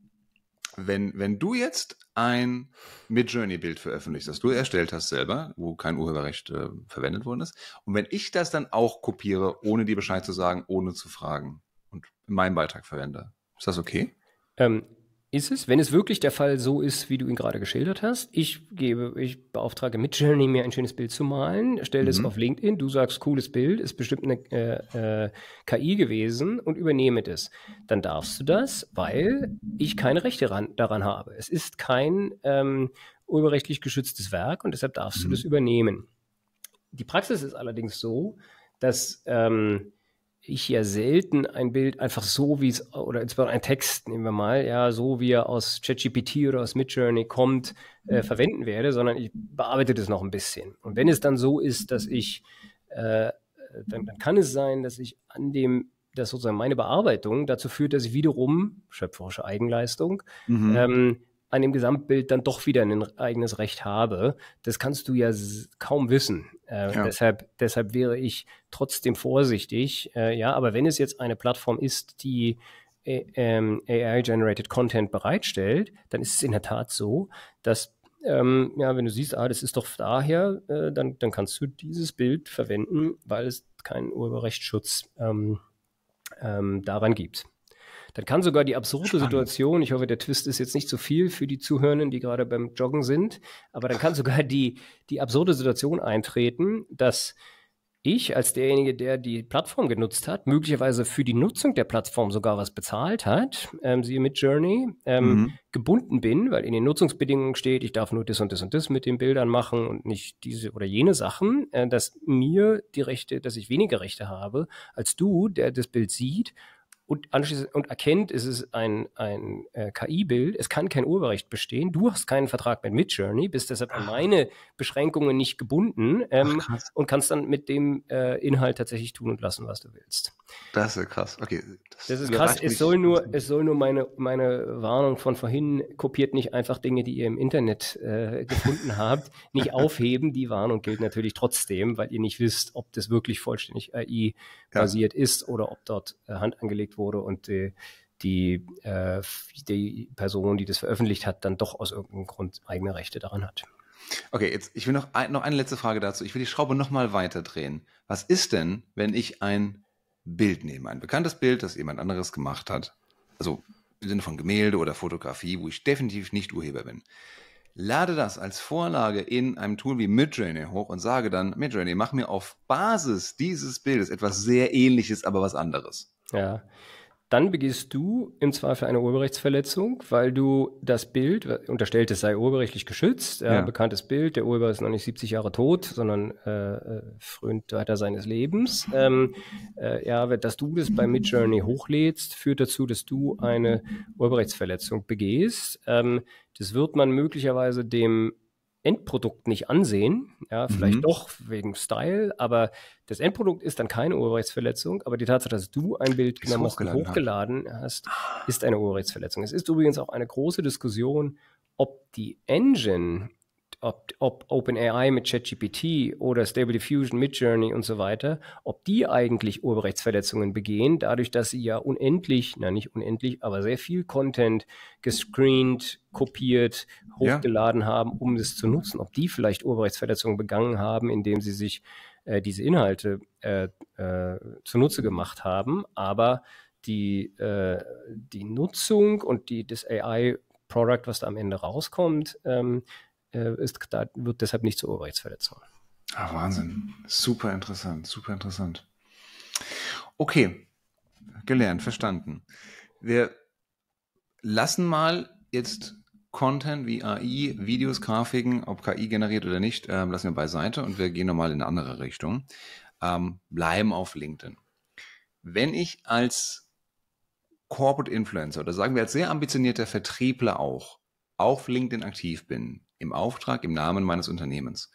wenn, wenn du jetzt ein Midjourney-Bild veröffentlichst, das du erstellt hast selber, wo kein Urheberrecht äh, verwendet worden ist, und wenn ich das dann auch kopiere, ohne dir Bescheid zu sagen, ohne zu fragen und in meinem Beitrag verwende, ist das okay? Ähm, ist es, wenn es wirklich der Fall so ist, wie du ihn gerade geschildert hast. Ich gebe, ich beauftrage Midjourney, mir ein schönes Bild zu malen, stelle mhm. es auf LinkedIn, du sagst, cooles Bild, ist bestimmt eine äh, äh, KI gewesen und übernehme das. Dann darfst du das, weil ich keine Rechte ran, daran habe. Es ist kein ähm, urheberrechtlich geschütztes Werk und deshalb darfst mhm. du das übernehmen. Die Praxis ist allerdings so, dass ähm, ich ja selten ein Bild einfach so, wie es, oder insbesondere ein Text, nehmen wir mal, ja, so wie er aus ChatGPT oder aus Midjourney kommt, äh, mhm. verwenden werde, sondern ich bearbeite das noch ein bisschen. Und wenn es dann so ist, dass ich, äh, dann, dann kann es sein, dass ich an dem, dass sozusagen meine Bearbeitung dazu führt, dass ich wiederum, schöpferische Eigenleistung, mhm. ähm, an dem Gesamtbild dann doch wieder ein eigenes Recht habe. Das kannst du ja kaum wissen. Äh, ja. deshalb, deshalb wäre ich trotzdem vorsichtig. Äh, ja, aber wenn es jetzt eine Plattform ist, die äh, ähm, AI-generated Content bereitstellt, dann ist es in der Tat so, dass ähm, ja, wenn du siehst, ah, das ist doch daher, äh, dann, dann kannst du dieses Bild verwenden, weil es keinen Urheberrechtsschutz ähm, ähm daran gibt. Dann kann sogar die absurde Spannend. Situation, ich hoffe, der Twist ist jetzt nicht zu so viel für die Zuhörenden, die gerade beim Joggen sind, aber dann kann sogar die, die absurde Situation eintreten, dass ich als derjenige, der die Plattform genutzt hat, möglicherweise für die Nutzung der Plattform sogar was bezahlt hat, ähm, siehe mit Journey, ähm, mhm. gebunden bin, weil in den Nutzungsbedingungen steht, ich darf nur das und das und das mit den Bildern machen und nicht diese oder jene Sachen, äh, dass mir die Rechte, dass ich weniger Rechte habe als du, der das Bild sieht und anschließend und erkennt, es ist ein, ein äh, KI-Bild, es kann kein Urheberrecht bestehen, du hast keinen Vertrag mit Midjourney, bist deshalb an meine Beschränkungen nicht gebunden ähm, Ach, und kannst dann mit dem äh, Inhalt tatsächlich tun und lassen, was du willst. Das ist krass, okay. Das, das ist krass, es soll nur, es soll nur meine, meine Warnung von vorhin, kopiert nicht einfach Dinge, die ihr im Internet äh, gefunden habt, nicht aufheben, die Warnung gilt natürlich trotzdem, weil ihr nicht wisst, ob das wirklich vollständig AI-basiert ja. ist oder ob dort äh, Hand angelegt wurde und die, die, äh, die Person, die das veröffentlicht hat, dann doch aus irgendeinem Grund eigene Rechte daran hat. Okay, jetzt ich will noch, ein, noch eine letzte Frage dazu. Ich will die Schraube nochmal weiter drehen. Was ist denn, wenn ich ein Bild nehme, ein bekanntes Bild, das jemand anderes gemacht hat, also im Sinne von Gemälde oder Fotografie, wo ich definitiv nicht Urheber bin, lade das als Vorlage in einem Tool wie Midjourney hoch und sage dann, Midjourney, mach mir auf Basis dieses Bildes etwas sehr ähnliches, aber was anderes. Ja, dann begehst du im Zweifel eine Urheberrechtsverletzung, weil du das Bild, unterstellt es sei urheberrechtlich geschützt, ja. bekanntes Bild, der Urheber ist noch nicht 70 Jahre tot, sondern äh, äh, frönt weiter seines Lebens. Ähm, äh, ja, dass du das bei Midjourney hochlädst, führt dazu, dass du eine Urheberrechtsverletzung begehst. Ähm, das wird man möglicherweise dem Endprodukt nicht ansehen, ja, vielleicht mhm. doch wegen Style, aber das Endprodukt ist dann keine Urheberrechtsverletzung, aber die Tatsache, dass du ein Bild genommen hast und hochgeladen hast, ist eine Urheberrechtsverletzung. Es ist übrigens auch eine große Diskussion, ob die Engine ob, ob OpenAI mit ChatGPT oder Stable Diffusion, Midjourney und so weiter, ob die eigentlich Urheberrechtsverletzungen begehen, dadurch, dass sie ja unendlich, na nicht unendlich, aber sehr viel Content gescreent, kopiert, hochgeladen ja. haben, um es zu nutzen. Ob die vielleicht Urheberrechtsverletzungen begangen haben, indem sie sich äh, diese Inhalte äh, äh, zunutze gemacht haben, aber die, äh, die Nutzung und die, das AI-Product, was da am Ende rauskommt, ähm, äh, ist, da wird deshalb nicht zur Urheberrechtsverletzung. Ah, Wahnsinn. Super interessant, super interessant. Okay, gelernt, verstanden. Wir lassen mal jetzt Content wie AI, Videos, Grafiken, ob KI generiert oder nicht, äh, lassen wir beiseite und wir gehen nochmal in eine andere Richtung. Ähm, bleiben auf LinkedIn. Wenn ich als Corporate Influencer oder sagen wir als sehr ambitionierter Vertriebler auch auf LinkedIn aktiv bin, im Auftrag, im Namen meines Unternehmens,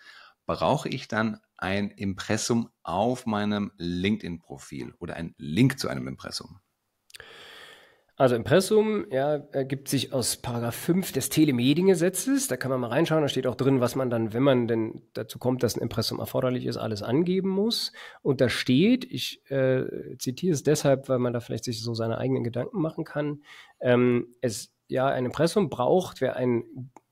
brauche ich dann ein Impressum auf meinem LinkedIn-Profil oder ein Link zu einem Impressum? Also Impressum ja, ergibt sich aus Paragraph 5 des Telemediengesetzes. Da kann man mal reinschauen. Da steht auch drin, was man dann, wenn man denn dazu kommt, dass ein Impressum erforderlich ist, alles angeben muss. Und da steht, ich äh, zitiere es deshalb, weil man da vielleicht sich so seine eigenen Gedanken machen kann. Ähm, es, ja, ein Impressum braucht, wer ein,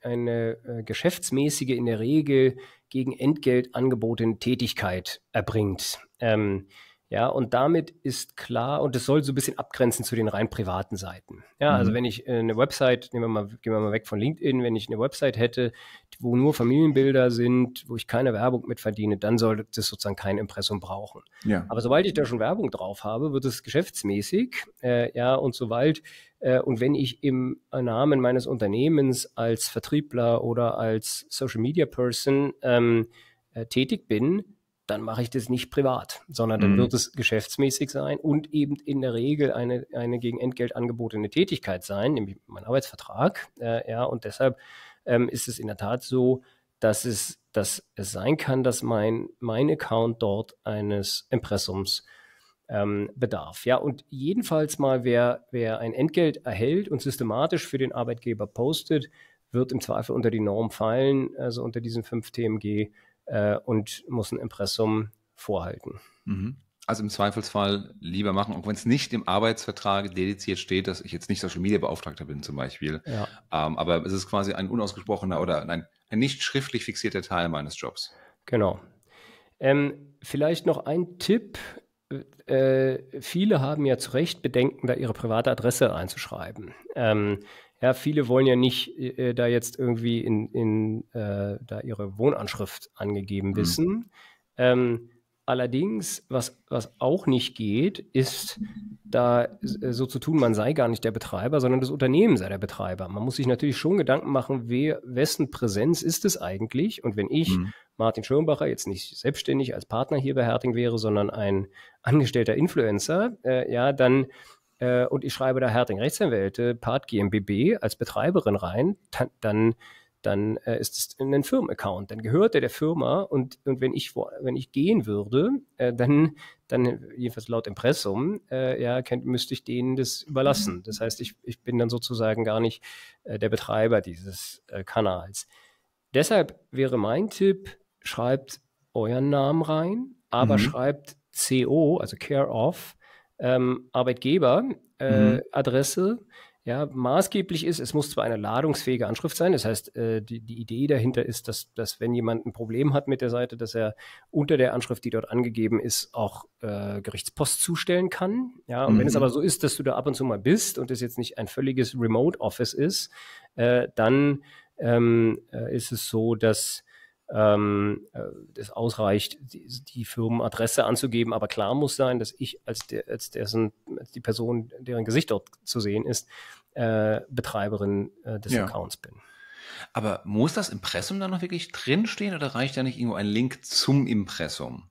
eine äh, geschäftsmäßige, in der Regel gegen Entgelt angebotene Tätigkeit erbringt. Ähm, ja, und damit ist klar, und es soll so ein bisschen abgrenzen zu den rein privaten Seiten. Ja, also mhm. also wenn ich äh, eine Website, nehmen wir mal, gehen wir mal weg von LinkedIn, wenn ich eine Website hätte, wo nur Familienbilder sind, wo ich keine Werbung mit verdiene, dann sollte es sozusagen kein Impressum brauchen. Ja. Aber sobald ich da schon Werbung drauf habe, wird es geschäftsmäßig, äh, ja, und sobald äh, und wenn ich im Namen meines Unternehmens als Vertriebler oder als Social Media Person ähm, äh, tätig bin, dann mache ich das nicht privat, sondern dann mhm. wird es geschäftsmäßig sein und eben in der Regel eine, eine gegen Entgelt angebotene Tätigkeit sein, nämlich mein Arbeitsvertrag. Äh, ja, und deshalb ähm, ist es in der Tat so, dass es, dass es sein kann, dass mein, mein Account dort eines Impressums ähm, bedarf. Ja, und jedenfalls mal, wer, wer ein Entgelt erhält und systematisch für den Arbeitgeber postet, wird im Zweifel unter die Norm fallen, also unter diesen 5 TMG äh, und muss ein Impressum vorhalten. Mhm. Also im Zweifelsfall lieber machen, auch wenn es nicht im Arbeitsvertrag dediziert steht, dass ich jetzt nicht Social Media Beauftragter bin zum Beispiel. Ja. Ähm, aber es ist quasi ein unausgesprochener oder ein, ein nicht schriftlich fixierter Teil meines Jobs. Genau. Ähm, vielleicht noch ein Tipp. Äh, viele haben ja zu Recht Bedenken, da ihre private Adresse einzuschreiben. Ähm, ja, viele wollen ja nicht äh, da jetzt irgendwie in, in äh, da ihre Wohnanschrift angegeben mhm. wissen. Mhm. Ähm, allerdings, was, was auch nicht geht, ist da äh, so zu tun, man sei gar nicht der Betreiber, sondern das Unternehmen sei der Betreiber. Man muss sich natürlich schon Gedanken machen, wer, wessen Präsenz ist es eigentlich? Und wenn ich, mhm. Martin Schirmbacher, jetzt nicht selbstständig als Partner hier bei Herting wäre, sondern ein angestellter Influencer, äh, ja, dann äh, und ich schreibe da Herting Rechtsanwälte, Part GmbB als Betreiberin rein, dann, dann äh, ist es ein Firmenaccount. Dann gehört der der Firma und, und wenn, ich, wenn ich gehen würde, äh, dann, dann, jedenfalls laut Impressum, äh, ja, könnt, müsste ich denen das überlassen. Das heißt, ich, ich bin dann sozusagen gar nicht äh, der Betreiber dieses äh, Kanals. Deshalb wäre mein Tipp, schreibt euren Namen rein, aber mhm. schreibt CO, also Care of, ähm, Arbeitgeber-Adresse. Äh, mhm. Ja, maßgeblich ist, es muss zwar eine ladungsfähige Anschrift sein, das heißt, äh, die, die Idee dahinter ist, dass, dass wenn jemand ein Problem hat mit der Seite, dass er unter der Anschrift, die dort angegeben ist, auch äh, Gerichtspost zustellen kann. Ja, und mhm. wenn es mhm. aber so ist, dass du da ab und zu mal bist und es jetzt nicht ein völliges Remote Office ist, äh, dann ähm, äh, ist es so, dass ähm, es äh, ausreicht, die, die, Firmenadresse anzugeben, aber klar muss sein, dass ich als, der, als, dessen, als die Person, deren Gesicht dort zu sehen ist, äh, Betreiberin äh, des ja. Accounts bin. Aber muss das Impressum dann noch wirklich drinstehen oder reicht da nicht irgendwo ein Link zum Impressum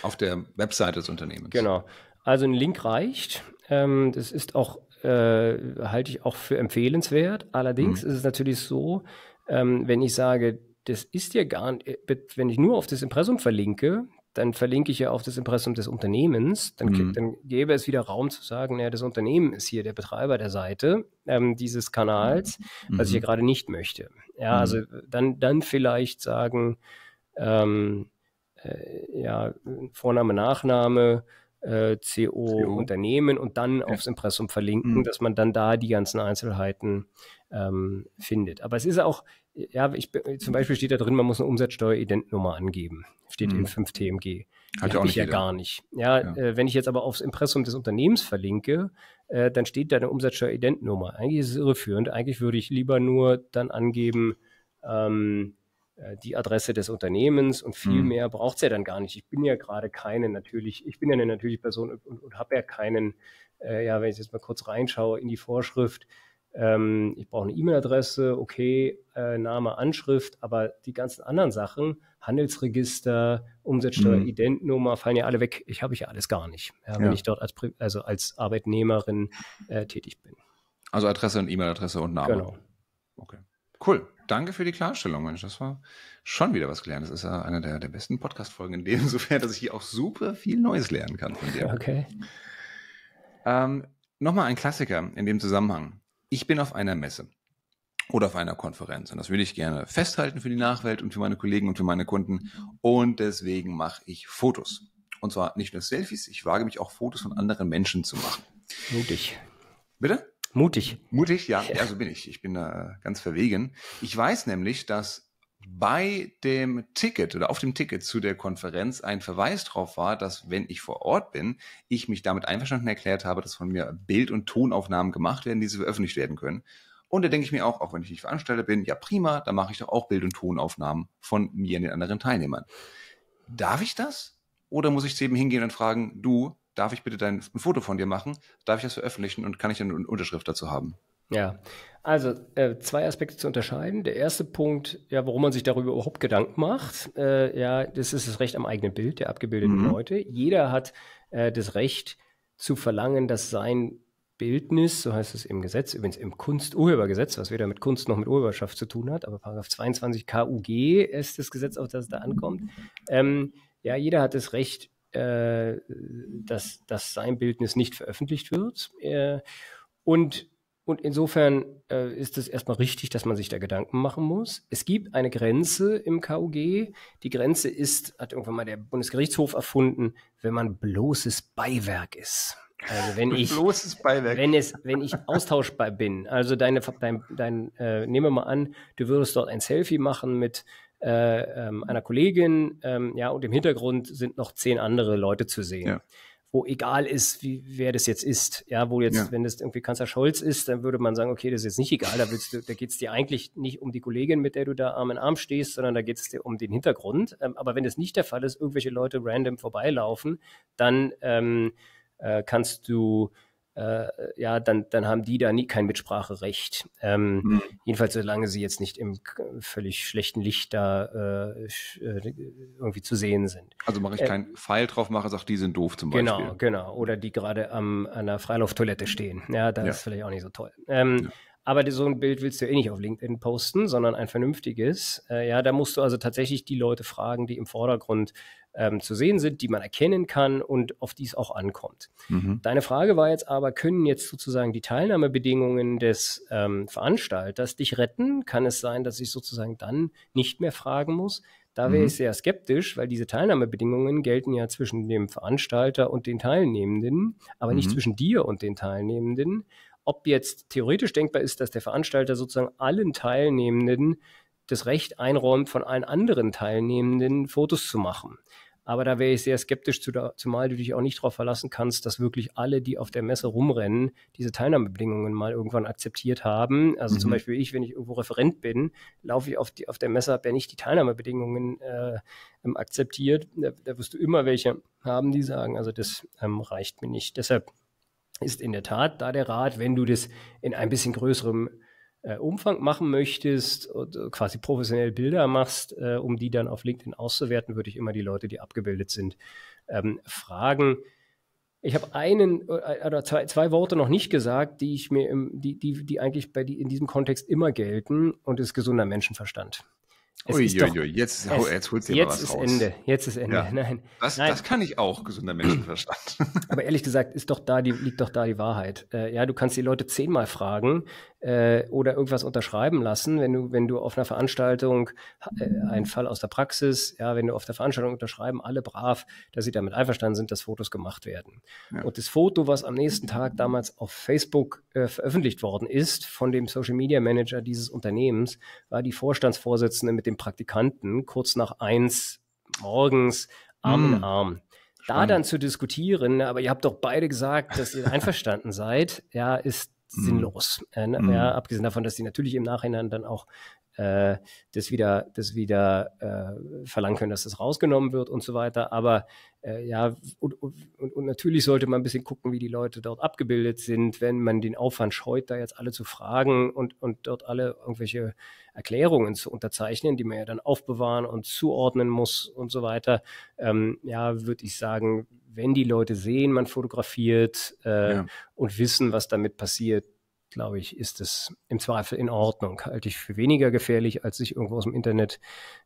auf der Webseite des Unternehmens? Genau. Also ein Link reicht. Ähm, das ist auch, äh, halte ich auch für empfehlenswert. Allerdings mhm. ist es natürlich so, ähm, wenn ich sage, das ist ja gar nicht, äh, wenn ich nur auf das Impressum verlinke, dann verlinke ich ja auf das Impressum des Unternehmens, dann, mhm. dann gäbe es wieder Raum zu sagen, ja, das Unternehmen ist hier der Betreiber der Seite ähm, dieses Kanals, mhm. was ich ja mhm. gerade nicht möchte. Ja, mhm. also dann, dann vielleicht sagen, ähm, äh, ja, Vorname, Nachname, äh, CO, CO, Unternehmen und dann ja. aufs Impressum verlinken, mhm. dass man dann da die ganzen Einzelheiten ähm, findet. Aber es ist auch, ja, ich, zum Beispiel steht da drin, man muss eine Umsatzsteueridentnummer angeben. Steht mhm. in 5 TMG. Hat auch nicht ja gar nicht. Ja, ja. Äh, wenn ich jetzt aber aufs Impressum des Unternehmens verlinke, äh, dann steht da eine Umsatzsteueridentnummer. Eigentlich ist es irreführend. Eigentlich würde ich lieber nur dann angeben, ähm, äh, die Adresse des Unternehmens und viel mhm. mehr braucht es ja dann gar nicht. Ich bin ja gerade keine natürlich, ich bin ja eine natürliche Person und, und habe ja keinen, äh, ja, wenn ich jetzt mal kurz reinschaue in die Vorschrift, ähm, ich brauche eine E-Mail-Adresse, okay, äh, Name, Anschrift, aber die ganzen anderen Sachen, Handelsregister, Umsatzsteuer, mhm. Identnummer, fallen ja alle weg. Ich habe ich ja alles gar nicht, ja, wenn ja. ich dort als, also als Arbeitnehmerin äh, tätig bin. Also Adresse und E-Mail-Adresse und Name. Genau. Okay. Cool. Danke für die Klarstellung, Mensch. Das war schon wieder was gelernt. Das ist ja eine der, der besten Podcast-Folgen in dem, sofern, dass ich hier auch super viel Neues lernen kann von dir. Okay. Ähm, nochmal ein Klassiker in dem Zusammenhang. Ich bin auf einer Messe oder auf einer Konferenz. Und das will ich gerne festhalten für die Nachwelt und für meine Kollegen und für meine Kunden. Und deswegen mache ich Fotos. Und zwar nicht nur Selfies, ich wage mich auch Fotos von anderen Menschen zu machen. Mutig. Bitte? Mutig. Mutig, ja, ja, so bin ich. Ich bin da ganz verwegen. Ich weiß nämlich, dass bei dem Ticket oder auf dem Ticket zu der Konferenz ein Verweis drauf war, dass wenn ich vor Ort bin, ich mich damit einverstanden erklärt habe, dass von mir Bild- und Tonaufnahmen gemacht werden, die sie veröffentlicht werden können. Und da denke ich mir auch, auch wenn ich nicht Veranstalter bin, ja prima, dann mache ich doch auch Bild- und Tonaufnahmen von mir und den anderen Teilnehmern. Darf ich das? Oder muss ich zu eben hingehen und fragen, du, darf ich bitte dein, ein Foto von dir machen? Darf ich das veröffentlichen und kann ich eine Unterschrift dazu haben? Ja, also äh, zwei Aspekte zu unterscheiden. Der erste Punkt, ja, warum man sich darüber überhaupt Gedanken macht, äh, ja, das ist das Recht am eigenen Bild der abgebildeten mhm. Leute. Jeder hat äh, das Recht zu verlangen, dass sein Bildnis, so heißt es im Gesetz, übrigens im Kunsturhebergesetz, was weder mit Kunst noch mit Urheberschaft zu tun hat, aber Paragraph 22 KUG ist das Gesetz, auf das es da ankommt. Ähm, ja, jeder hat das Recht, äh, dass, dass sein Bildnis nicht veröffentlicht wird. Äh, und, und insofern äh, ist es erstmal richtig, dass man sich da Gedanken machen muss. Es gibt eine Grenze im KUG. Die Grenze ist, hat irgendwann mal der Bundesgerichtshof erfunden, wenn man bloßes Beiwerk ist. Also wenn ich, wenn es, wenn ich austauschbar bin, also deine, dein, dein äh, nehmen wir mal an, du würdest dort ein Selfie machen mit äh, ähm, einer Kollegin, ähm, ja, und im Hintergrund sind noch zehn andere Leute zu sehen. Ja. Wo egal ist, wie, wer das jetzt ist. Ja, wo jetzt, ja. wenn das irgendwie Kanzler Scholz ist, dann würde man sagen, okay, das ist jetzt nicht egal, da, willst du, da geht es dir eigentlich nicht um die Kollegin, mit der du da Arm in Arm stehst, sondern da geht es dir um den Hintergrund. Ähm, aber wenn das nicht der Fall ist, irgendwelche Leute random vorbeilaufen, dann ähm, äh, kannst du äh, ja, dann, dann haben die da nie kein Mitspracherecht. Ähm, mhm. Jedenfalls, solange sie jetzt nicht im völlig schlechten Licht da äh, äh irgendwie zu sehen sind. Also mache ich äh, keinen Pfeil drauf, mache, sagt, die sind doof zum genau, Beispiel. Genau, genau. Oder die gerade am, an der Freilauftoilette stehen. Ja, das ja. ist vielleicht auch nicht so toll. Ähm, ja. Aber so ein Bild willst du eh nicht auf LinkedIn posten, sondern ein vernünftiges. Äh, ja, da musst du also tatsächlich die Leute fragen, die im Vordergrund ähm, zu sehen sind, die man erkennen kann und auf die es auch ankommt. Mhm. Deine Frage war jetzt aber, können jetzt sozusagen die Teilnahmebedingungen des ähm, Veranstalters dich retten? Kann es sein, dass ich sozusagen dann nicht mehr fragen muss? Da wäre mhm. ich sehr skeptisch, weil diese Teilnahmebedingungen gelten ja zwischen dem Veranstalter und den Teilnehmenden, aber mhm. nicht zwischen dir und den Teilnehmenden. Ob jetzt theoretisch denkbar ist, dass der Veranstalter sozusagen allen Teilnehmenden das Recht einräumt, von allen anderen Teilnehmenden Fotos zu machen. Aber da wäre ich sehr skeptisch, zumal du dich auch nicht darauf verlassen kannst, dass wirklich alle, die auf der Messe rumrennen, diese Teilnahmebedingungen mal irgendwann akzeptiert haben. Also mhm. zum Beispiel ich, wenn ich irgendwo Referent bin, laufe ich auf, die, auf der Messe, habe ja nicht die Teilnahmebedingungen äh, ähm, akzeptiert. Da, da, wirst du immer welche haben, die sagen, also das ähm, reicht mir nicht. Deshalb ist in der Tat da der Rat, wenn du das in ein bisschen größerem äh, Umfang machen möchtest und äh, quasi professionell Bilder machst, äh, um die dann auf LinkedIn auszuwerten, würde ich immer die Leute, die abgebildet sind, ähm, fragen. Ich habe einen äh, oder zwei, zwei, Worte noch nicht gesagt, die ich mir im, die, die, die eigentlich bei die in diesem Kontext immer gelten und ist gesunder Menschenverstand. Uiuiui, jetzt, es, jetzt holst du dir was raus. Jetzt ist Ende, jetzt ist Ende. Ja. Nein. Das, Nein. das kann ich auch, gesunder Menschenverstand. Aber ehrlich gesagt, ist doch da die, liegt doch da die Wahrheit. Äh, ja, du kannst die Leute zehnmal fragen äh, oder irgendwas unterschreiben lassen, wenn du, wenn du auf einer Veranstaltung, äh, ein Fall aus der Praxis, ja, wenn du auf der Veranstaltung unterschreiben, alle brav, dass sie damit einverstanden sind, dass Fotos gemacht werden. Ja. Und das Foto, was am nächsten Tag damals auf Facebook äh, veröffentlicht worden ist, von dem Social Media Manager dieses Unternehmens, war die Vorstandsvorsitzende mit dem Praktikanten kurz nach eins morgens Arm in hm. Arm. Da dann zu diskutieren, aber ihr habt doch beide gesagt, dass ihr einverstanden seid, ja, ist hm. sinnlos. Äh, mm. ja, abgesehen davon, dass die natürlich im Nachhinein dann auch äh, das wieder, das wieder äh, verlangen können, dass das rausgenommen wird und so weiter. Aber äh, ja, und, und, und, natürlich sollte man ein bisschen gucken, wie die Leute dort abgebildet sind, wenn man den Aufwand scheut, da jetzt alle zu fragen und, und dort alle irgendwelche Erklärungen zu unterzeichnen, die man ja dann aufbewahren und zuordnen muss und so weiter. Ähm, ja, würde ich sagen, wenn die Leute sehen, man fotografiert äh, ja. und wissen, was damit passiert, glaube ich, ist es im Zweifel in Ordnung. Halte ich für weniger gefährlich, als sich irgendwo aus dem Internet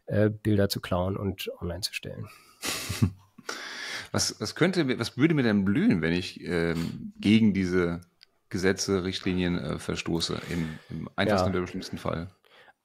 äh, Bilder zu klauen und online zu stellen. Was, was könnte, was würde mir denn blühen, wenn ich ähm, gegen diese Gesetze, Richtlinien äh, verstoße, im, im einfachsten ja. oder schlimmsten Fall?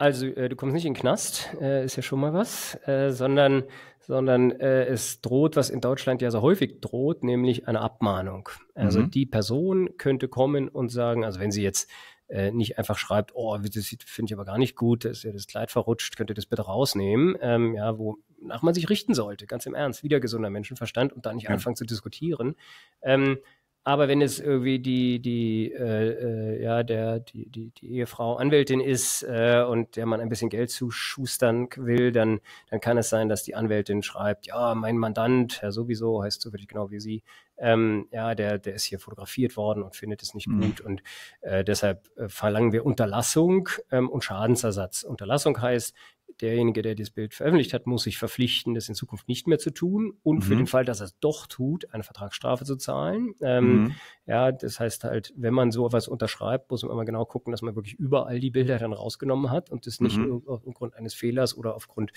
Also äh, du kommst nicht in den Knast, äh, ist ja schon mal was, äh, sondern, sondern äh, es droht, was in Deutschland ja so häufig droht, nämlich eine Abmahnung. Also mhm. die Person könnte kommen und sagen, also wenn sie jetzt äh, nicht einfach schreibt, oh, das finde ich aber gar nicht gut, da ist ja das Kleid verrutscht, könnt ihr das bitte rausnehmen, ähm, ja, wonach man sich richten sollte, ganz im Ernst, wieder gesunder Menschenverstand und da nicht ja. anfangen zu diskutieren. Ähm, aber wenn es irgendwie die, die, äh, äh, ja, der, die, die, die Ehefrau Anwältin ist äh, und der man ein bisschen Geld zuschustern will, dann, dann kann es sein, dass die Anwältin schreibt, ja, mein Mandant, Herr sowieso, heißt so wirklich genau wie Sie, ähm, ja, der, der ist hier fotografiert worden und findet es nicht mhm. gut. Und äh, deshalb äh, verlangen wir Unterlassung ähm, und Schadensersatz. Unterlassung heißt, derjenige, der dieses Bild veröffentlicht hat, muss sich verpflichten, das in Zukunft nicht mehr zu tun und mhm. für den Fall, dass er es doch tut, eine Vertragsstrafe zu zahlen. Ähm, mhm. Ja, das heißt halt, wenn man so etwas unterschreibt, muss man immer genau gucken, dass man wirklich überall die Bilder dann rausgenommen hat und das nicht mhm. aufgrund eines Fehlers oder aufgrund,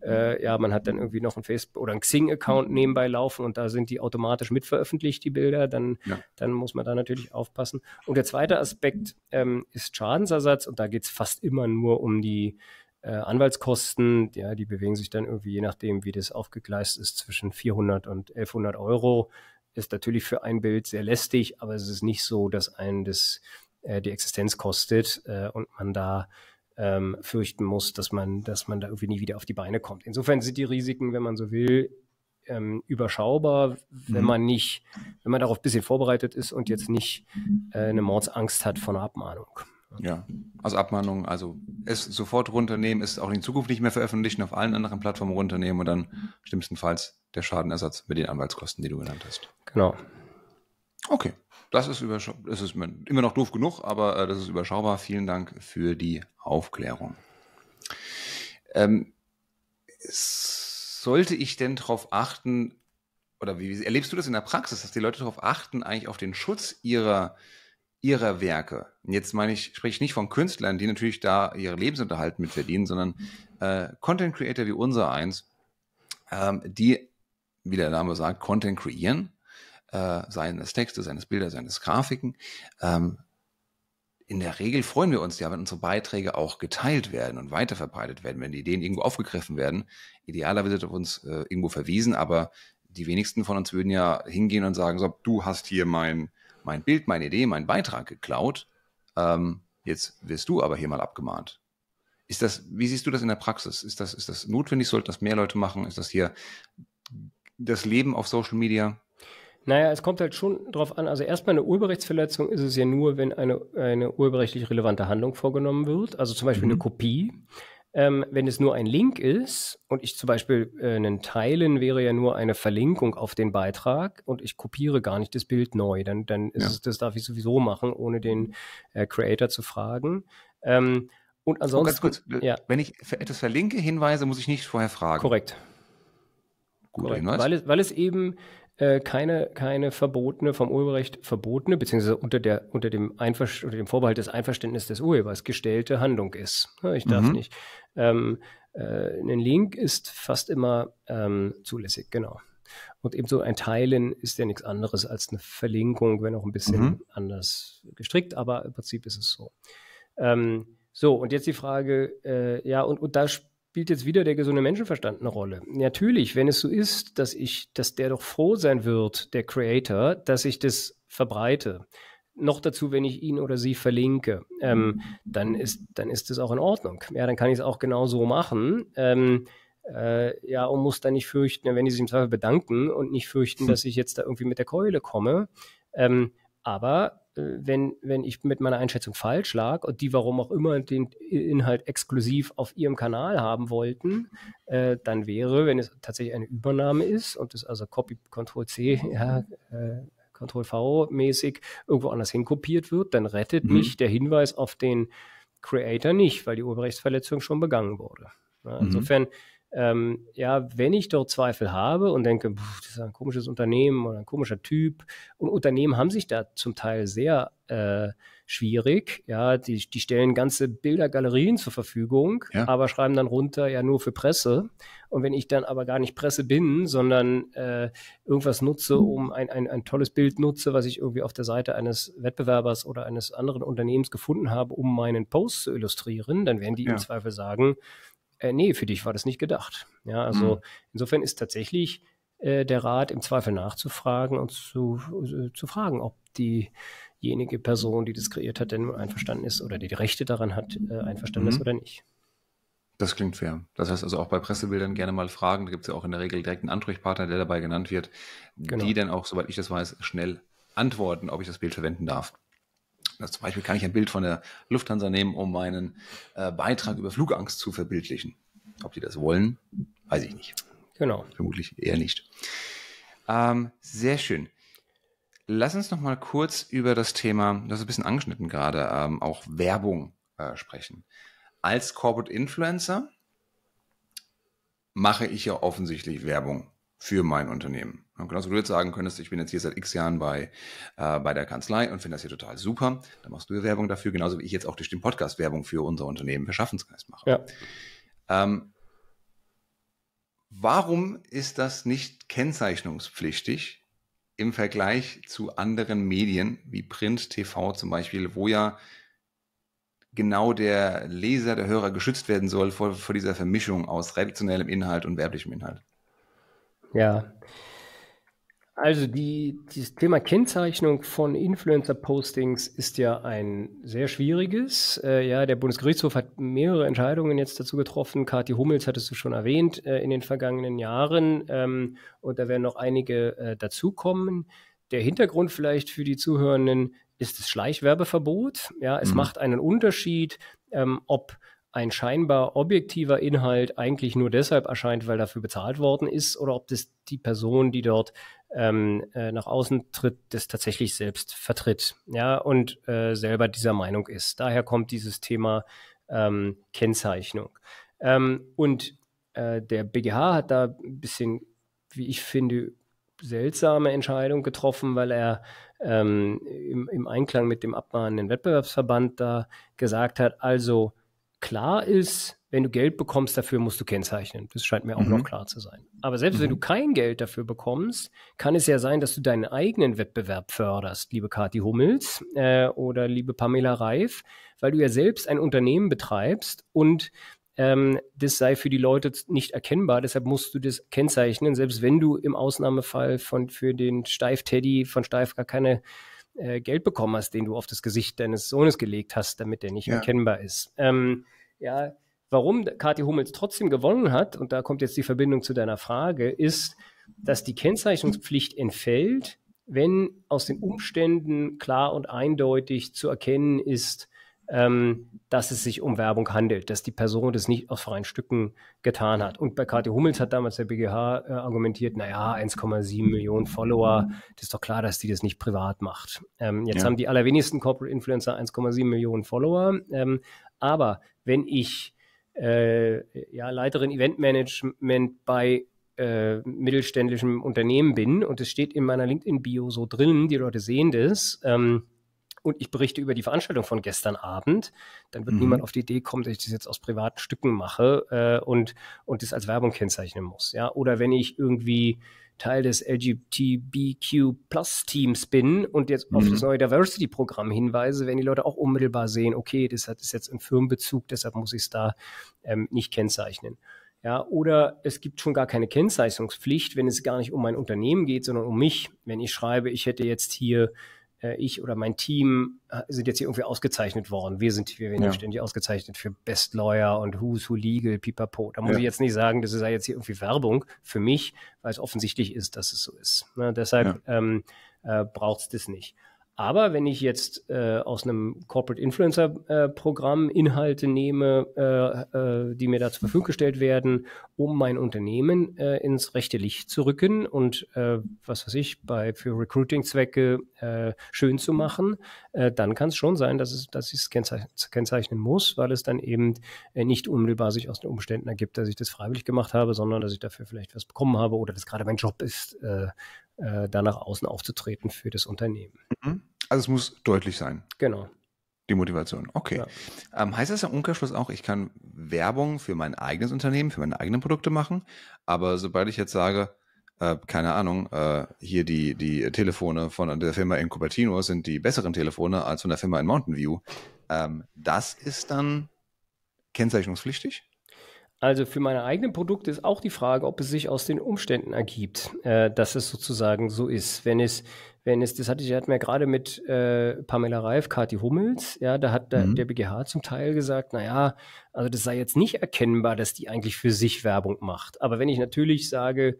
äh, ja, man hat dann irgendwie noch ein Facebook oder ein Xing-Account nebenbei laufen und da sind die automatisch mitveröffentlicht, die Bilder, dann, ja. dann muss man da natürlich aufpassen. Und der zweite Aspekt ähm, ist Schadensersatz und da geht es fast immer nur um die äh, Anwaltskosten, ja, die bewegen sich dann irgendwie, je nachdem, wie das aufgegleist ist, zwischen 400 und 1100 Euro. Ist natürlich für ein Bild sehr lästig, aber es ist nicht so, dass einen das äh, die Existenz kostet äh, und man da ähm, fürchten muss, dass man, dass man da irgendwie nie wieder auf die Beine kommt. Insofern sind die Risiken, wenn man so will, ähm, überschaubar, wenn mhm. man nicht, wenn man darauf ein bisschen vorbereitet ist und jetzt nicht äh, eine Mordsangst hat vor einer Abmahnung. Ja, also Abmahnung, also es sofort runternehmen, es auch in Zukunft nicht mehr veröffentlichen, auf allen anderen Plattformen runternehmen und dann schlimmstenfalls der Schadenersatz mit den Anwaltskosten, die du genannt hast. Genau. Okay, das ist, das ist immer noch doof genug, aber äh, das ist überschaubar. Vielen Dank für die Aufklärung. Ähm, sollte ich denn darauf achten, oder wie erlebst du das in der Praxis, dass die Leute darauf achten, eigentlich auf den Schutz ihrer ihrer Werke. Jetzt meine ich, spreche ich nicht von Künstlern, die natürlich da ihre Lebensunterhalt mit verdienen, sondern äh, Content Creator wie unser eins, ähm, die, wie der Name sagt, Content kreieren, äh, seien es Texte, seien es Bilder, seien es Grafiken. Ähm, in der Regel freuen wir uns ja, wenn unsere Beiträge auch geteilt werden und weiterverbreitet werden, wenn die Ideen irgendwo aufgegriffen werden. Idealerweise wird auf uns äh, irgendwo verwiesen, aber die wenigsten von uns würden ja hingehen und sagen, so, du hast hier mein mein Bild, meine Idee, meinen Beitrag geklaut. Ähm, jetzt wirst du aber hier mal abgemahnt. Ist das, wie siehst du das in der Praxis? Ist das, ist das notwendig? Sollten das mehr Leute machen? Ist das hier das Leben auf Social Media? Naja, es kommt halt schon drauf an. Also erstmal eine Urheberrechtsverletzung ist es ja nur, wenn eine, eine urheberrechtlich relevante Handlung vorgenommen wird. Also zum Beispiel mhm. eine Kopie. Ähm, wenn es nur ein Link ist und ich zum Beispiel äh, einen Teilen wäre ja nur eine Verlinkung auf den Beitrag und ich kopiere gar nicht das Bild neu, dann, dann ist ja. es, das darf ich sowieso machen, ohne den äh, Creator zu fragen. Ähm, und ansonsten, oh, ganz kurz, ja. wenn ich etwas verlinke, Hinweise muss ich nicht vorher fragen. Korrekt. Guter Korrekt. Hinweis. Weil es, weil es eben äh, keine, keine verbotene, vom Urheberrecht verbotene, beziehungsweise unter, der, unter, dem unter dem Vorbehalt des Einverständnisses des Urhebers gestellte Handlung ist. Ich darf mhm. nicht. Ähm, äh, ein Link ist fast immer ähm, zulässig, genau. Und ebenso ein Teilen ist ja nichts anderes als eine Verlinkung, wenn auch ein bisschen mhm. anders gestrickt, aber im Prinzip ist es so. Ähm, so, und jetzt die Frage, äh, ja, und, und da spielt jetzt wieder der gesunde Menschenverstand eine Rolle. Natürlich, wenn es so ist, dass ich, dass der doch froh sein wird, der Creator, dass ich das verbreite. Noch dazu, wenn ich ihn oder sie verlinke, ähm, dann ist, dann ist das auch in Ordnung. Ja, dann kann ich es auch genau so machen. Ähm, äh, ja, und muss dann nicht fürchten, wenn die sich im Zweifel bedanken und nicht fürchten, hm. dass ich jetzt da irgendwie mit der Keule komme. Ähm, aber äh, wenn, wenn ich mit meiner Einschätzung falsch lag und die, warum auch immer, den Inhalt exklusiv auf ihrem Kanal haben wollten, äh, dann wäre, wenn es tatsächlich eine Übernahme ist und es also Copy Control C, ja, äh, Ctrl V mäßig irgendwo anders hinkopiert wird, dann rettet mhm. mich der Hinweis auf den Creator nicht, weil die Urheberrechtsverletzung schon begangen wurde. Ja, mhm. insofern ähm, ja, wenn ich dort Zweifel habe und denke, pff, das ist ein komisches Unternehmen oder ein komischer Typ, und Unternehmen haben sich da zum Teil sehr äh, schwierig, ja, die, die stellen ganze Bildergalerien zur Verfügung, ja. aber schreiben dann runter, ja, nur für Presse. Und wenn ich dann aber gar nicht Presse bin, sondern äh, irgendwas nutze, um ein, ein, ein tolles Bild nutze, was ich irgendwie auf der Seite eines Wettbewerbers oder eines anderen Unternehmens gefunden habe, um meinen Post zu illustrieren, dann werden die ja. im Zweifel sagen, äh, nee, für dich war das nicht gedacht. Ja, also mhm. insofern ist tatsächlich äh, der Rat im Zweifel nachzufragen und zu, äh, zu fragen, ob diejenige Person, die das kreiert hat, denn einverstanden ist oder die die Rechte daran hat, äh, einverstanden mhm. ist oder nicht. Das klingt fair. Das heißt also auch bei Pressebildern gerne mal fragen. Da gibt es ja auch in der Regel direkt einen Ansprechpartner, der dabei genannt wird, genau. die dann auch, soweit ich das weiß, schnell antworten, ob ich das Bild verwenden darf. Das zum Beispiel kann ich ein Bild von der Lufthansa nehmen, um meinen äh, Beitrag über Flugangst zu verbildlichen. Ob die das wollen, weiß ich nicht. Genau. Vermutlich eher nicht. Ähm, sehr schön. Lass uns noch mal kurz über das Thema, das ist ein bisschen angeschnitten gerade, ähm, auch Werbung äh, sprechen. Als Corporate Influencer mache ich ja offensichtlich Werbung für mein Unternehmen. Genauso wie du jetzt sagen könntest, ich bin jetzt hier seit x Jahren bei, äh, bei der Kanzlei und finde das hier total super. Dann machst du Werbung dafür, genauso wie ich jetzt auch durch den Podcast Werbung für unser Unternehmen für Schaffensgeist mache. Ja. Ähm, warum ist das nicht kennzeichnungspflichtig im Vergleich zu anderen Medien wie Print, TV zum Beispiel, wo ja genau der Leser, der Hörer geschützt werden soll vor, vor dieser Vermischung aus redaktionellem Inhalt und werblichem Inhalt? Ja, also die, dieses Thema Kennzeichnung von Influencer-Postings ist ja ein sehr schwieriges. Äh, ja, der Bundesgerichtshof hat mehrere Entscheidungen jetzt dazu getroffen. Kathi Hummels hattest du schon erwähnt äh, in den vergangenen Jahren. Ähm, und da werden noch einige äh, dazukommen. Der Hintergrund vielleicht für die Zuhörenden ist das Schleichwerbeverbot. Ja, es mhm. macht einen Unterschied, ähm, ob ein scheinbar objektiver Inhalt eigentlich nur deshalb erscheint, weil dafür bezahlt worden ist, oder ob das die Person, die dort ähm, äh, nach außen tritt, das tatsächlich selbst vertritt, ja, und äh, selber dieser Meinung ist. Daher kommt dieses Thema ähm, Kennzeichnung. Ähm, und äh, der BGH hat da ein bisschen, wie ich finde, seltsame Entscheidung getroffen, weil er ähm, im, im Einklang mit dem abmahnenden Wettbewerbsverband da gesagt hat, also klar ist, wenn du Geld bekommst, dafür musst du kennzeichnen. Das scheint mir auch mhm. noch klar zu sein. Aber selbst mhm. wenn du kein Geld dafür bekommst, kann es ja sein, dass du deinen eigenen Wettbewerb förderst, liebe Kathi Hummels äh, oder liebe Pamela Reif, weil du ja selbst ein Unternehmen betreibst und ähm, das sei für die Leute nicht erkennbar. Deshalb musst du das kennzeichnen, selbst wenn du im Ausnahmefall von für den Steif-Teddy von Steif gar keine äh, Geld bekommen hast, den du auf das Gesicht deines Sohnes gelegt hast, damit der nicht ja. erkennbar ist. Ähm, ja, warum Kathi Hummels trotzdem gewonnen hat, und da kommt jetzt die Verbindung zu deiner Frage, ist, dass die Kennzeichnungspflicht entfällt, wenn aus den Umständen klar und eindeutig zu erkennen ist, ähm, dass es sich um Werbung handelt, dass die Person das nicht aus freien Stücken getan hat. Und bei Kathi Hummels hat damals der BGH äh, argumentiert, naja, 1,7 Millionen Follower, das ist doch klar, dass die das nicht privat macht. Ähm, jetzt ja. haben die allerwenigsten Corporate Influencer 1,7 Millionen Follower. Ähm, aber wenn ich äh, ja, Leiterin Eventmanagement bei äh, mittelständischem Unternehmen bin und es steht in meiner LinkedIn-Bio so drin, die Leute sehen das, ähm, und ich berichte über die Veranstaltung von gestern Abend, dann wird mhm. niemand auf die Idee kommen, dass ich das jetzt aus privaten Stücken mache äh, und, und das als Werbung kennzeichnen muss. Ja? Oder wenn ich irgendwie Teil des LGBTQ Plus Teams bin und jetzt mhm. auf das neue Diversity Programm hinweise, werden die Leute auch unmittelbar sehen, okay, das hat ist jetzt ein Firmenbezug, deshalb muss ich es da ähm, nicht kennzeichnen. Ja, oder es gibt schon gar keine Kennzeichnungspflicht, wenn es gar nicht um mein Unternehmen geht, sondern um mich. Wenn ich schreibe, ich hätte jetzt hier ich oder mein Team äh, sind jetzt hier irgendwie ausgezeichnet worden. Wir sind, wir werden ja. ständig ausgezeichnet für Best Lawyer und Who's Who Legal, pipapo. Da muss ja. ich jetzt nicht sagen, das sei jetzt hier irgendwie Werbung für mich, weil es offensichtlich ist, dass es so ist. Ne? Deshalb ja. ähm, äh, braucht es das nicht. Aber wenn ich jetzt äh, aus einem Corporate Influencer äh, Programm Inhalte nehme, äh, äh, die mir da zur Verfügung gestellt werden, um mein Unternehmen äh, ins rechte Licht zu rücken und äh, was weiß ich, bei für Recruiting-Zwecke äh, schön zu machen, äh, dann kann es schon sein, dass es, dass ich es kennzeichnen, kennzeichnen muss, weil es dann eben äh, nicht unmittelbar sich aus den Umständen ergibt, dass ich das freiwillig gemacht habe, sondern dass ich dafür vielleicht was bekommen habe oder dass gerade mein Job ist, äh, da nach außen aufzutreten für das Unternehmen. Mhm. Also es muss deutlich sein. Genau. Die Motivation. Okay. Ja. Ähm, heißt das im Umkehrschluss auch, ich kann Werbung für mein eigenes Unternehmen, für meine eigenen Produkte machen, aber sobald ich jetzt sage, äh, keine Ahnung, äh, hier die, die Telefone von der Firma in Cupertino sind die besseren Telefone als von der Firma in Mountain View, ähm, das ist dann kennzeichnungspflichtig? Also für meine eigenen Produkte ist auch die Frage, ob es sich aus den Umständen ergibt, äh, dass es sozusagen so ist. Wenn es, wenn es, das hatte ich, hatten wir gerade mit äh, Pamela Reif, Kathi Hummels, ja, da hat mhm. der BGH zum Teil gesagt, na ja, also das sei jetzt nicht erkennbar, dass die eigentlich für sich Werbung macht. Aber wenn ich natürlich sage,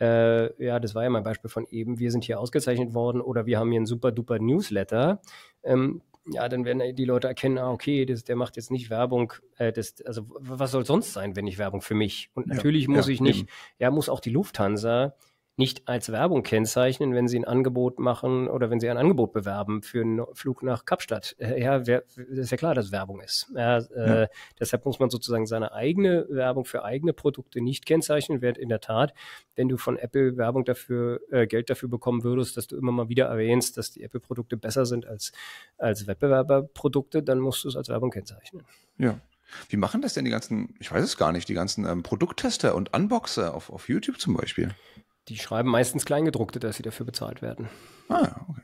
äh, ja, das war ja mein Beispiel von eben, wir sind hier ausgezeichnet worden oder wir haben hier einen super duper Newsletter, ähm, ja, dann werden die Leute erkennen, ah, okay, das, der macht jetzt nicht Werbung, äh, das, also was soll sonst sein, wenn nicht Werbung für mich? Und natürlich ja, muss ja, ich nicht, eben. ja, muss auch die Lufthansa nicht als Werbung kennzeichnen, wenn sie ein Angebot machen oder wenn sie ein Angebot bewerben für einen Flug nach Kapstadt. Äh, ja, wer, ist ja klar, dass Werbung ist. Ja, äh, ja. Deshalb muss man sozusagen seine eigene Werbung für eigene Produkte nicht kennzeichnen, während in der Tat, wenn du von Apple Werbung dafür, äh, Geld dafür bekommen würdest, dass du immer mal wieder erwähnst, dass die Apple-Produkte besser sind als, als Wettbewerberprodukte, dann musst du es als Werbung kennzeichnen. Ja. Wie machen das denn die ganzen, ich weiß es gar nicht, die ganzen ähm, Produkttester und Unboxer auf, auf YouTube zum Beispiel? Die schreiben meistens Kleingedruckte, dass sie dafür bezahlt werden. Ah okay.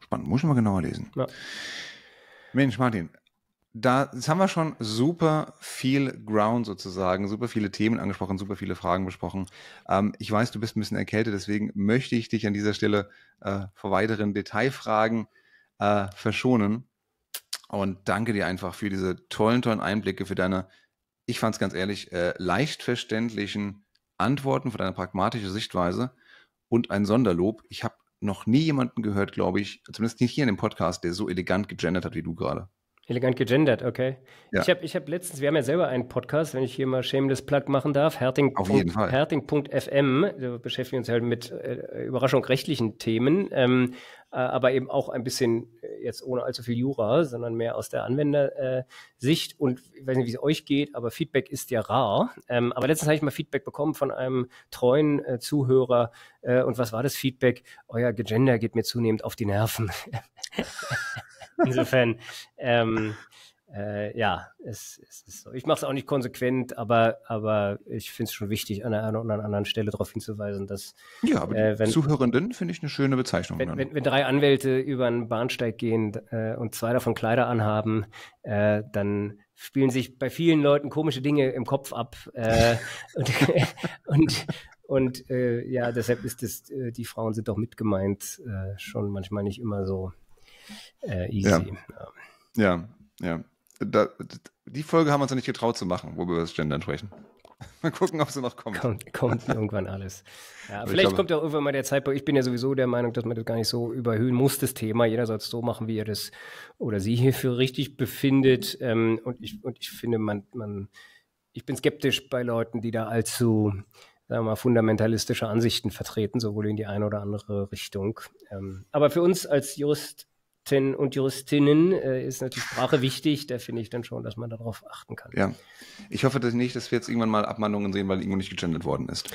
Spannend. Muss ich mal genauer lesen. Ja. Mensch, Martin, da haben wir schon super viel Ground sozusagen, super viele Themen angesprochen, super viele Fragen besprochen. Ähm, ich weiß, du bist ein bisschen erkältet, deswegen möchte ich dich an dieser Stelle äh, vor weiteren Detailfragen äh, verschonen. Und danke dir einfach für diese tollen, tollen Einblicke, für deine, ich fand es ganz ehrlich, äh, leicht verständlichen Antworten, für deine pragmatische Sichtweise und ein Sonderlob. Ich habe noch nie jemanden gehört, glaube ich, zumindest nicht hier in dem Podcast, der so elegant gegendert hat wie du gerade. Elegant gegendert, okay. Ja. Ich habe ich hab letztens, wir haben ja selber einen Podcast, wenn ich hier mal Shameless Plug machen darf, Herting. Auf jeden Fall. Herting.fm, wir beschäftigen uns halt mit äh, Überraschung rechtlichen Themen, ähm, äh, aber eben auch ein bisschen äh, jetzt ohne allzu viel Jura, sondern mehr aus der Anwendersicht. und ich weiß nicht, wie es euch geht, aber Feedback ist ja rar. Ähm, aber letztens habe ich mal Feedback bekommen von einem treuen äh, Zuhörer. Äh, und was war das Feedback? Euer Gegender geht mir zunehmend auf die Nerven. Insofern, ähm, äh, ja, es, es, ist so. Ich mache es auch nicht konsequent, aber, aber ich finde es schon wichtig, an einer oder anderen Stelle darauf hinzuweisen, dass. Ja, aber äh, wenn, Zuhörenden finde ich eine schöne Bezeichnung. Wenn, wenn, wenn, drei Anwälte über einen Bahnsteig gehen äh, und zwei davon Kleider anhaben, äh, dann spielen sich bei vielen Leuten komische Dinge im Kopf ab. Äh, und, und, und äh, ja, deshalb ist es, äh, die Frauen sind doch mitgemeint, äh, schon manchmal nicht immer so äh, easy. Ja, ja. ja. Da, die Folge haben wir uns noch nicht getraut zu machen, wo wir über das Gendern sprechen. Mal gucken, ob sie noch kommt. Kommt, kommt irgendwann alles. Ja, vielleicht glaube, kommt ja auch irgendwann mal der Zeitpunkt. Ich bin ja sowieso der Meinung, dass man das gar nicht so überhöhen muss, das Thema. Jeder soll es so machen, wie er das oder sie hier für richtig befindet. Ähm, und, ich, und ich finde, man, man, ich bin skeptisch bei Leuten, die da allzu sagen wir mal, fundamentalistische Ansichten vertreten, sowohl in die eine oder andere Richtung. Ähm, aber für uns als Jurist Juristen und Juristinnen äh, ist natürlich Sprache wichtig. Da finde ich dann schon, dass man darauf achten kann. Ja, ich hoffe dass nicht, dass wir jetzt irgendwann mal Abmahnungen sehen, weil irgendwo nicht gegendert worden ist.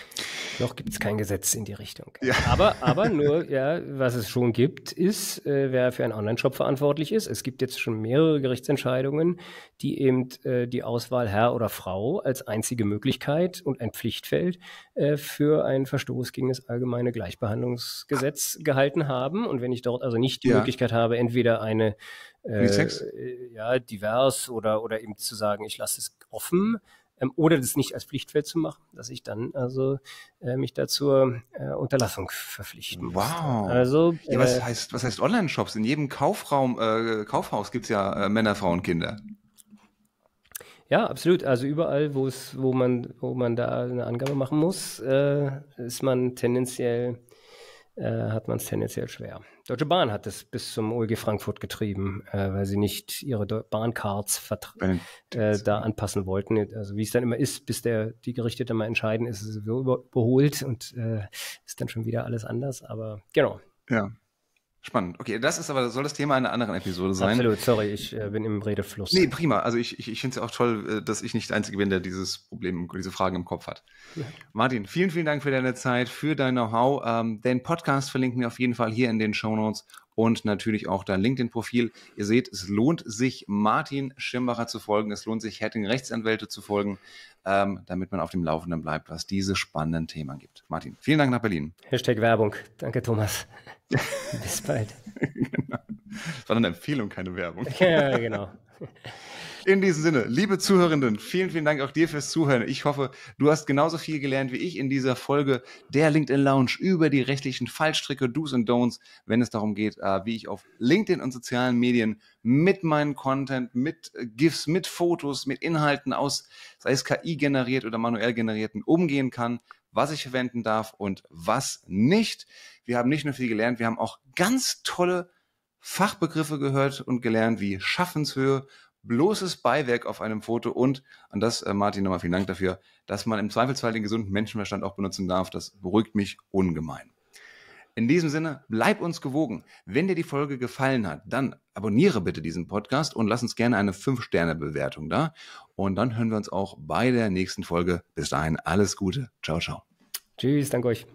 Noch gibt es kein Gesetz in die Richtung. Ja. Aber, aber nur, ja, was es schon gibt, ist, äh, wer für einen Online-Shop verantwortlich ist. Es gibt jetzt schon mehrere Gerichtsentscheidungen, die eben äh, die Auswahl Herr oder Frau als einzige Möglichkeit und ein Pflichtfeld äh, für einen Verstoß gegen das allgemeine Gleichbehandlungsgesetz gehalten haben. Und wenn ich dort also nicht die ja. Möglichkeit habe, entweder eine äh, ja, divers oder, oder eben zu sagen, ich lasse es offen, ähm, oder das nicht als Pflichtfeld zu machen, dass ich dann also äh, mich dazu äh, Unterlassung verpflichten muss. Wow. Also, ja, was äh, heißt, was heißt Online-Shops? In jedem Kaufraum, äh, Kaufhaus gibt's ja äh, Männer, Frauen, Kinder. Ja, absolut. Also überall, wo es, wo man, wo man da eine Angabe machen muss, äh, ist man tendenziell äh, hat man es tendenziell schwer. Deutsche Bahn hat es bis zum OLG Frankfurt getrieben, äh, weil sie nicht ihre Bahncards äh, da anpassen wollten. Also wie es dann immer ist, bis der die Gerichte dann mal entscheiden, ist es überholt und äh, ist dann schon wieder alles anders. Aber genau. Ja, Spannend. Okay, das ist aber, soll das Thema einer anderen Episode sein? Absolut, sorry, ich äh, bin im Redefluss. Nee, prima. Also ich, ich, ich finde es ja auch toll, äh, dass ich nicht der Einzige bin, der dieses Problem, diese Fragen im Kopf hat. Ja. Martin, vielen, vielen Dank für deine Zeit, für dein Know-how. Ähm, den Podcast verlinken wir auf jeden Fall hier in den Show Notes und natürlich auch dein LinkedIn-Profil. Ihr seht, es lohnt sich, Martin Schimbacher zu folgen. Es lohnt sich, Hetting Rechtsanwälte zu folgen, ähm, damit man auf dem Laufenden bleibt, was diese spannenden Themen gibt. Martin, vielen Dank nach Berlin. Hashtag Werbung. Danke, Thomas. Bis bald. genau. Das war eine Empfehlung, keine Werbung. Ja, genau. In diesem Sinne, liebe Zuhörenden, vielen, vielen Dank auch dir fürs Zuhören. Ich hoffe, du hast genauso viel gelernt wie ich in dieser Folge der LinkedIn Lounge über die rechtlichen Fallstricke, Do's und Don'ts, wenn es darum geht, äh, wie ich auf LinkedIn und sozialen Medien mit meinem Content, mit GIFs, mit Fotos, mit Inhalten aus, sei es KI generiert oder manuell generierten, umgehen kann, was ich verwenden darf und was nicht. Wir haben nicht nur viel gelernt, wir haben auch ganz tolle Fachbegriffe gehört und gelernt wie Schaffenshöhe bloßes Beiwerk auf einem Foto und, an das, äh, Martin, nochmal vielen Dank dafür, dass man im Zweifelsfall den gesunden Menschenverstand auch benutzen darf. Das beruhigt mich ungemein. In diesem Sinne, bleib uns gewogen. Wenn dir die Folge gefallen hat, dann abonniere bitte diesen Podcast und lass uns gerne eine 5-Sterne-Bewertung da. Und dann hören wir uns auch bei der nächsten Folge. Bis dahin, alles Gute. Ciao, ciao. Tschüss, danke euch.